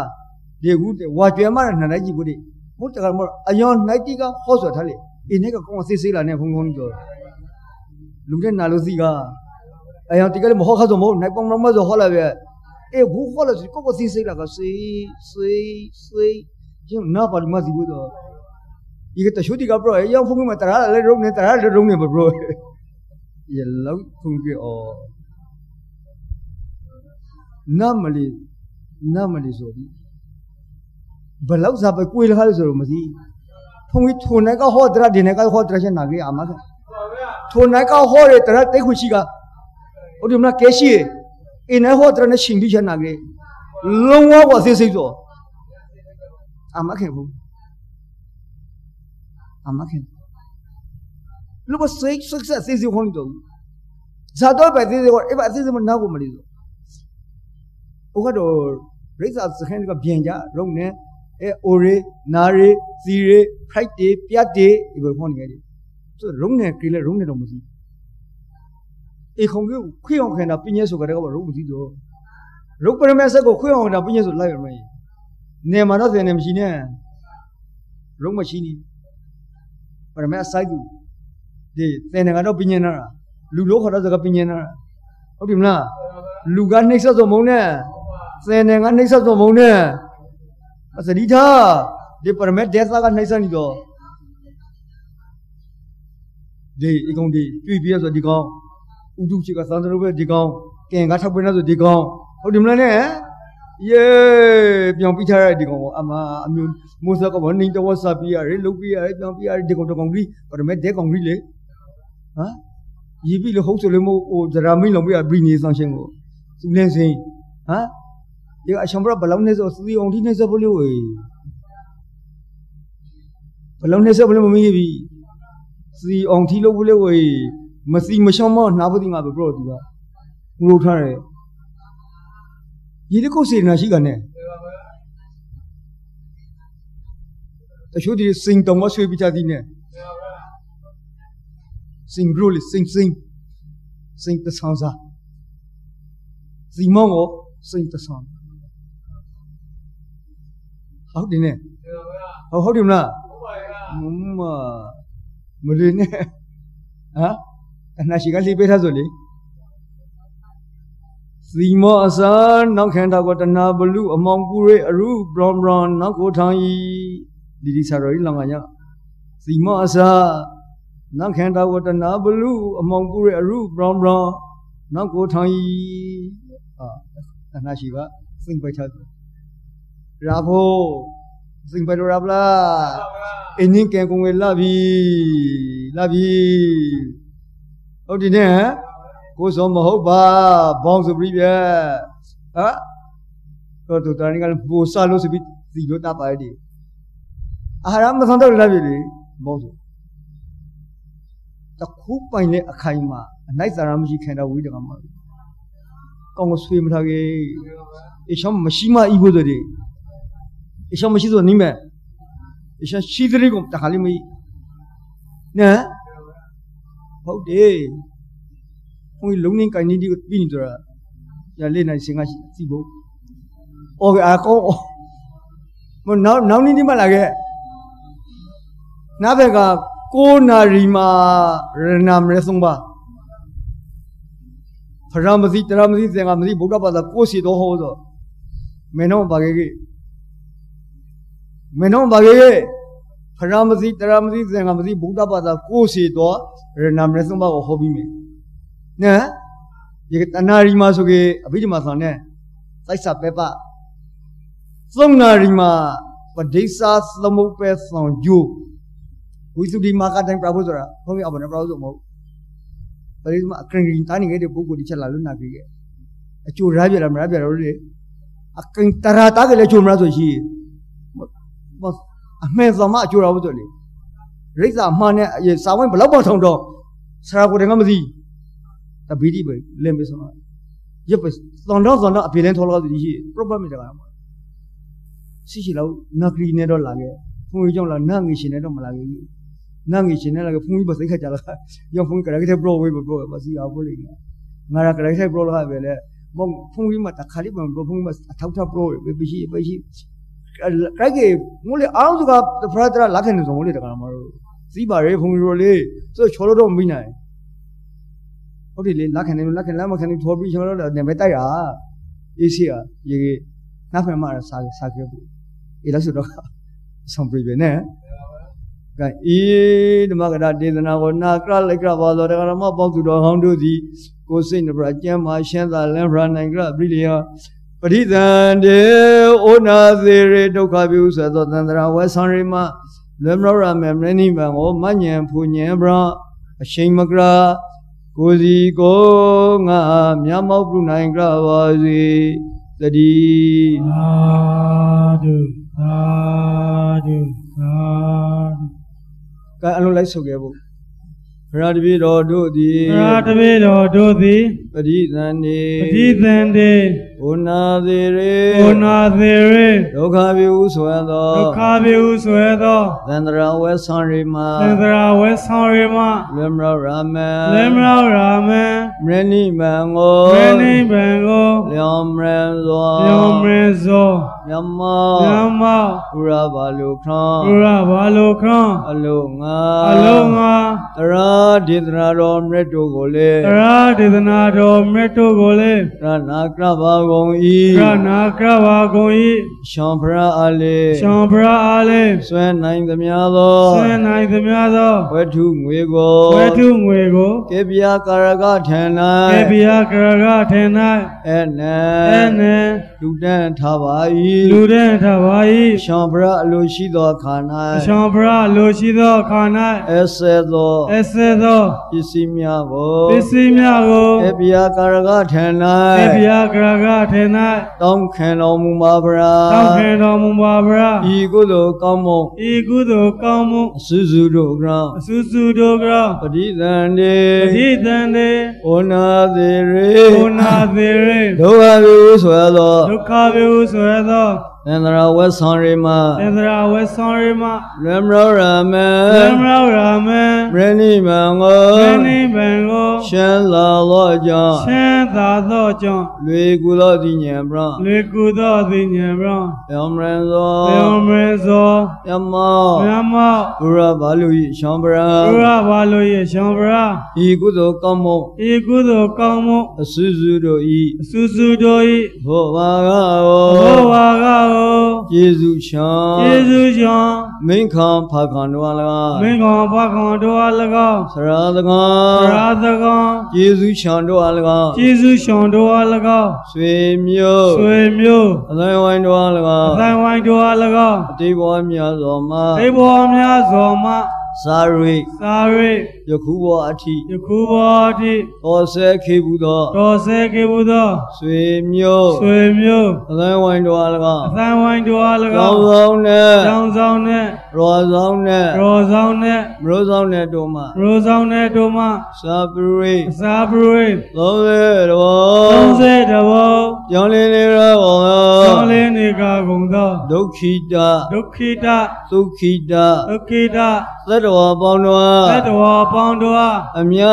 ဒီကူဝါကျွဲမရနှစ်နိုင်ကြည့်ဘူးဒီဘုတကမအယောနိုင်တီကဟောဆိုထားလေအင်းနဲ့ကကောင်းစေးစေးလာနေဖုန်းဖုန်းကြောလူတဲ့နာလို့စီက အယောတီကလည်းမဟောခါဆိုမဟုတ်နိုင်ပေါင်းမဆိုဟောလာပဲအေးဘူးဟောလာစီကိုကိုစေးစေးလာကစေးစေးစေးကျင်းနာပါလမစီဘူးတော့ဒီကတရှုတီကဘရောအယောဖုန်းကမတရာလည်းရုံးနေတရာလည်းရုံးနေဘရောရလောက်ဖုန်းကြောနာမလီနာမလီဆိုပြီးဘလောက်စားပဲကိုယ်လာလို့ဆိုတော့မသိဖုံကြီးထုံနိုင်ကဟောတရဒီ နိုင်ကဟောတရချက်နာကြီးအာမကထုံနိုင်ကဟောရတရတိတ်ခုရှိကဟုတ်တယ်မလားကဲရှိအင်းနဲ့ဟောတရနဲ့ရှင်ပြီးချက်နာကြီးလုံးဝကသိစိတ်ဆိုအာမခင်ဘူးအာမခင်လူကစိတ်ဆက်ဆက်သိစိတ်ခေါင်းတော့ဇာတော့ပဲသိစိတ်ခေါ်အဲ့ပါသိစိတ်မနာကိုမလို့ဆို အဲအိုရီနာရီစီရီဖိုက်တီပြတ်တီဒီလိုခေါ်နေကြတယ်ဆိုရုံနဲ့ကိလေရုံနဲ့တော့မရှိအေခုံကိုခွေအောင်ခံတာပြင်းရဲဆိုကြတဲ့ကရုံမရှိတော့ရုပ်ပရမက်ဆက်ကိုခွေအောင်တာပြင်းရဲဆိုလိုက်ရမယ်နေမှာတော့စင်နေမရှိနဲ့ရုံမရှိနီပရမက်ဆိုင်သူဒီစင်နေကတော့ပြင်းနေတာလူလို့ခေါ်တော့စကပြင်းနေတာဟုတ်ပြီမလားလူကနှိမ့်ဆက်စုံမုံနဲ့စင်နေကနှိမ့်ဆက်စုံမုံနဲ့အစဒီသာဒီပရမက်ဒေသကနှိမ့်ဆက်နေတော့ဒီအကောင်ဒီတွေ့ပြရဆိုဒီကောင် ဥဒုချီကသံတရုပ်ပဲဒီကောင်ကင်ကထောက်ပင်းနေဆိုဒီကောင်ဟုတ်တယ်မလားနဲ့ယေပြောင်းပြထားတဲ့ဒီကောင်ကအမအမျိုးမိုးစကဘောနေတော့ဆပ်ပြရတယ်လုတ်ပြရတယ်ပြောင်းပြရတယ်ဒီကောင်တကောင်ကြီးပရမက်ဒေကောင်ကြီးလေဟမ်ရီပြီလို့ဟုတ်ဆိုလို့မို့ဟိုဒရာမင်းလုံးပြဘီနေဆောင်ရှင်ကိုသူလင်းစင်းဟမ်ဒီအရှံဘရဘလောင်းနေဆိုစီအောင်ဒီနေစပလို့ဝေဘလောင်းနေစပလို့မမင်းပြီစီအောင်ထီလို့ဘလို့ဝေ မစီမရှောင်းမနာဘူးဒီငါပဲဘရောသူကငိုထားတယ်ဒီတကုတ်စေနာရှိကနေတချို့ဒီစင်တောင်မဆွေးပြချသည်နဲ့စင်ဂရိုလစင်စင်စင်တဆန်းစားစီမောင်းကိုစင်တဆန်းဟုတ်တယ်နဲ့ဟုတ်ဟုတ်တယ်မလားဟုတ်ပါရဲ့မမလေးနဲ့ဟမ် အနာရှိကလေးပေးထားဆိုလေစီမောအစာနောက်ခန္ဓာကိုတဏဘလူအမောင်ပူရဲအရုဘရွန်ဘရွန်နောက်ကိုထောင်ဤဒီဒီဆာရောဤလောင်ကညစီမောအစာနောက်ခန္ဓာကိုတဏဘလူအမောင်ပူရဲအရုဘရွန်ဘရွန်နောက်ကိုထောင်ဤအာအနာရှိကစိတ်ပိုက်ထားရာဖို့စိတ်ပိုက်တော့ရပလားအင်းင်းကံကုန်ဝေလာပြီလာပြီ ဟုတ်တယ်နဲ့ကိုစောမဟုတ်ပါဘောင်းဆိုပြီးပြဟာတော့တူတန်ကလည်းပူဆာလို့ဆိုပြီးစီလို့တပါရည်အာဟာရမဆောင်တော့လာပြီလေဘောင်းဆိုတခုပိုင်တဲ့အခိုင်မှာအနိုင်စာရမရှိခံတော့ဝိတကမှာကောင်းကိုဆွေးမထားခဲ့အရှောင်းမရှိမအီဖို့ဆိုတယ်အရှောင်းမရှိဆိုနိမဲအရှောင်းရှိတဲ့ကောင်တခါလေးမကြီးနော် ဟုတ်တယ်ဘုန်းကြီးလုံးနေကိုင်းနေဒီပြီးနေတော့ရလေနိုင်ရှင်ကစီဖို့အော်ကအားကောမနောက်နောက်နေ့ဒီမှလာခဲ့နားဘက်ကကိုနာရီမာရဏမရဆုံးပါဖရမစီတရမစီစင်ကမစီဗုဒ္ဓဘာသာကိုစီတော့ဟောတော့မင်းတို့ဘာကြီးကြီးမင်းတို့ဘာကြီးကြီး ခဲ့ဖရမစီတရမစီသင်္ကမစီဗုဒ္ဓဘာသာကိုစီတော့ရဏမရဆုံးပါကိုဟောပြီးမယ်နော်ဒီတနာရီမှာဆိုကေအဘိဓမ္မာဆောင်နဲ့စိုက်စာပဲပသုံးနာရီမှာပဒိစာသမုပ္ပေဆောင်ဂျိုဝိသုဒိမာကတိုင်းပြဖို့ဆိုတာဘုန်းကြီးအဘနဲ့ပြဖို့ဆိုမဟုတ်ပရိသမအခရင်ရင်တာနေခဲ့တဲ့ပုဂ္ဂိုလ်တစ်ချက်လာလို့နာပြီခဲ့အကျိုးရပြလားမရပြတော့လေအကင်တရာတာကလည်းကျိုးမလားဆိုရှိ အမေသမအကျိုးရဖို့ဆိုလေရိစ္ဆာမှန်နဲ့စာဝိုင်းဘလောက်ပေါထောင်တော့ဆရာကိုတည်းကမသိတဘီဒီပဲလင်းပဲဆိုတော့ရပသံတော့သံတော့အပြေလင်းထောလို့ဒီရှိ problem တွေတကားမှာရှိရှိလောက်နဂရီနဲ့တော့လာခဲ့ဖုန်ကြီးကြောင့်လာနငီရှင်နဲ့တော့မလာခဲ့ဘူးနငီရှင်နဲ့လာခဲ့ဖုန်ကြီးပစိတ်ခတ်ကြလာရောဖုန်ကြီးကရခဲ့ pro ဝေး pro ပါစီအောင်လို့ငါရကရခဲ့ pro လာပဲလေမုံဖုန်ကြီးမှာတခါလေးမှ pro ဖုန်ကြီးမှာအထောက်ထား pro ပဲပရှိပရှိ ကဲကေငိုလေအားစုကဖရတရာလက်ခံနေဆုံးလေတကားမှာတော့စီးပါရေဖုန်ကြီးတို့လေဆိုချောလို့တော့မပြီးနိုင်ဟုတ်တယ်လေလက်ခံနေလို့လက်ခံလက်မခံနေထော်ပြီးကျွန်တော်တို့လည်းနေမဲ့တိုက်တာအေးစီကရေနောက်ဖက်မှာစားစားခဲ့ဘူးအေးလို့ဆိုတော့ဆောင်ပြပဲနဲ့ကဲအေးဓမ္မကရဒေသနာကိုနာကရလိုက်ကြပါသောတရားမပေါသူတော်ဟောင်းတို့သည်ကိုစိတ်နှပြကျမ်းမှာရှင်းသာလင်းဖရနိုင်ကြပြိလျာ ပရိသန္တေဩနာစေရဒုက္ခပြုဆိုသောသန္တရာဝဲဆောင်ရိမလွယ်မရောရမေမနိဗ္ဗာန်ကိုမညံဖူညံဗရအရှိန်မကရာကိုစီကိုငါမြတ်မောက်ပြုနိုင်ကြပါစေတတိသာဓုသာဓုသာဓုကဲအလုံးလိုက်ဆုပ်ခဲ့ဖို့ဘု ရားတပည့်တော်တို့သည်ဘုရားတပည့်တော်တို့သည်ပပရိသန္တိပတိသန္တေဩနာသေးရေဩနာသေရေဒုက္ခပြုဆွဲသောဒုက္ခပြေဟုဆွဲသောသန္တရာဝဲဆောင်ရိမသင်္သရာဝဲဆောင်ရမလမရရာမလေမရောရာမံမရဏိမံကိုမေနိဗ္ဗာန်ကိုလျောမရံသောညောမင်းဇော မြမညမောဥရဘာလုခံဘုရားဘာလိုခံအလုံးငါအလုံးငါတရာဒေသနာတော်မြတ်တို့ကိုလေတရာဒေသနာတော်မြတ်တို့ကိုလေရနာကရဘာကုန်ဤရနာကရဝါကုန်ဤရှံဖရာအားလေရှံဖရာအားလေးဆွဲနိုင်သမျှသောဆွေနိုင်သမျှသောဝတ္ထုငွေကိုဝေထုငွေကိုကေပြာကာရကထံကေ၌ပိယကရကထေနအဲနံအဲနေလူတန်းထားပါလူ၏တဲ့ထပါ၏ရှံဖရာအလိုရှိသောခါရှံ၌ဖရာလိုရှိသောခါအဆေသော၌အစေသောပစ္စည်းများကိုပစ္စည်းများကိုကေပြာကာရကထံကေပိယ၌ကရကထေနတောင်းခံတော်မူပါဗရာတောင်းခံတော်မူပါဗရာဤကုသိုလ်ကောင်းမွန်ဤကုသိုလ်ကောင်းမှုအစုစုတို့ကံအစုစုတို့ကပဋိသန္တိပတိတန်တေဩနာသေရေဘုနာသေရေဒုက္ခပြုဆွဲသောဒုက္ခပြေဟုဆိုရသောသ န္တရာဝဲဆောင်ရိမသင်္သရာဝေဆောင်ရမရမရောရမံသံရောရာမေမရဏိမံကိုမနိဗ္ဗာန်ကိုရှမ်းလာသောကြောင့်ချမ်းသာသောကြောင့်လွေကူသောတိညာပရလေကူသောသိဉ္ဇံရောယောမရန်သောသေယမေဇောယမောမြတ်မောဘုရဘာ လူဤရှံပရဘုရားဘာလို့ရရှောင်းဗရာဤကုသိုလ်ကောင်းမွန်ဤကုသိုလ်ကောင်းမှုအစုစုတို့ဤအစုစုတို့၏ဘောဘာကဘောဟောဝါကကိုယေစုရှံယေရှုကြောင့်မိန်ခံဖာခံတော်၎င်းမင်းကောင်ဘခေါ်တော်အား၎င်းဆရာသကံရာသကောင်ယေစုရှံတော်အား၎င်းယေရှုရှောင်းတော်အား၎င်းဆွေမျိုးဆွေမျိုးအတိုင်းဝိုင်းတော်အား၎အင်းတိုင်းဝိုင်းတော်အား၎င်းအတိတ်ဘဝများစွာမှာအိဘောများစွာမှစာရိသာရိ ယခုဘဝအထိယခုဘောတိတော်ဆဲခေဘူးသောတော်ဆဲကေဘုသောဆွေမျိုးဆွေမျိုးအတိုင်းဝိုင်းတော်အား၎င်းအတိုင်းဝိုင်းတော်အား၎ကောင်းင်းဆောင်နဲ့ကျောင်းဆောင်နဲ့ရောဆောင်နဲ့ရောဆောင်နဲ့မရောဆောင်နဲ့တို့မှာရိုးဆောင်နဲ့တို့မှစာပရိအစာပရိသုံးစေတော်30တဘောကြောင်းလင်းနေရောကျောင်းလေးနေကကုန်သောဒုက္ခိတဒုက္ခိတသုခိတဒုက္ခိတသတ္တဝါပေါင်းတို့သတ္တဝါပေါင်းတို့အားအမြ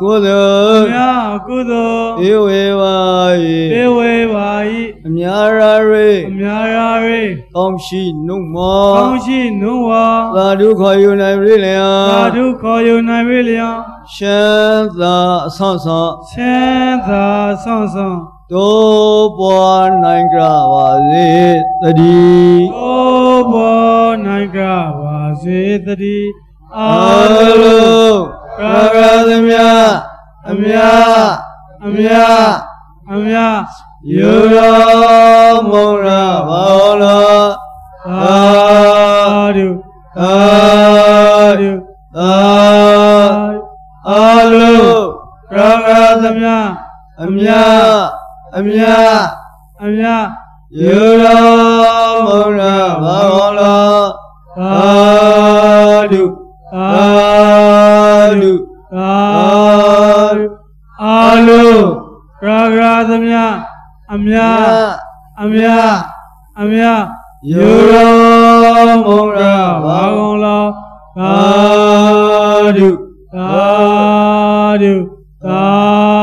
ကိုယ်သို့မြာကုသိုလ်ဧဝေဝါဧ၏ဝေပါ၏အမြရာရိအများရာရိကောင်းရှိနှုတ်မောကောင်းရှိနုဝါသာဓုခေါ်ယူနိုင်ပြီလျာသာဓုခေါ်ယူနိုင်ပြီလျံရှမ်းသာအဆန့်ဆန့်ချမ်းသာဆောင်ဆောင်တို့ပွားနိုင်ကြပါစေတတိသောဘောနိုင်ကြပါစေတည်း အာအာလုံးလုံးကာရသမြအမြအမြအမြယူရောမုံရပါလောသာဓုသာဓုသာအာလုံးရာဂသမြအမြအမြအမြယူရောမုံရပါလောသာသာဓုသာသာ တော်အာလုံးရာဂရာသမျှအမြအမြအမြယူရောမုံရာဘာကုန်လောသာဓုသာဓုသာ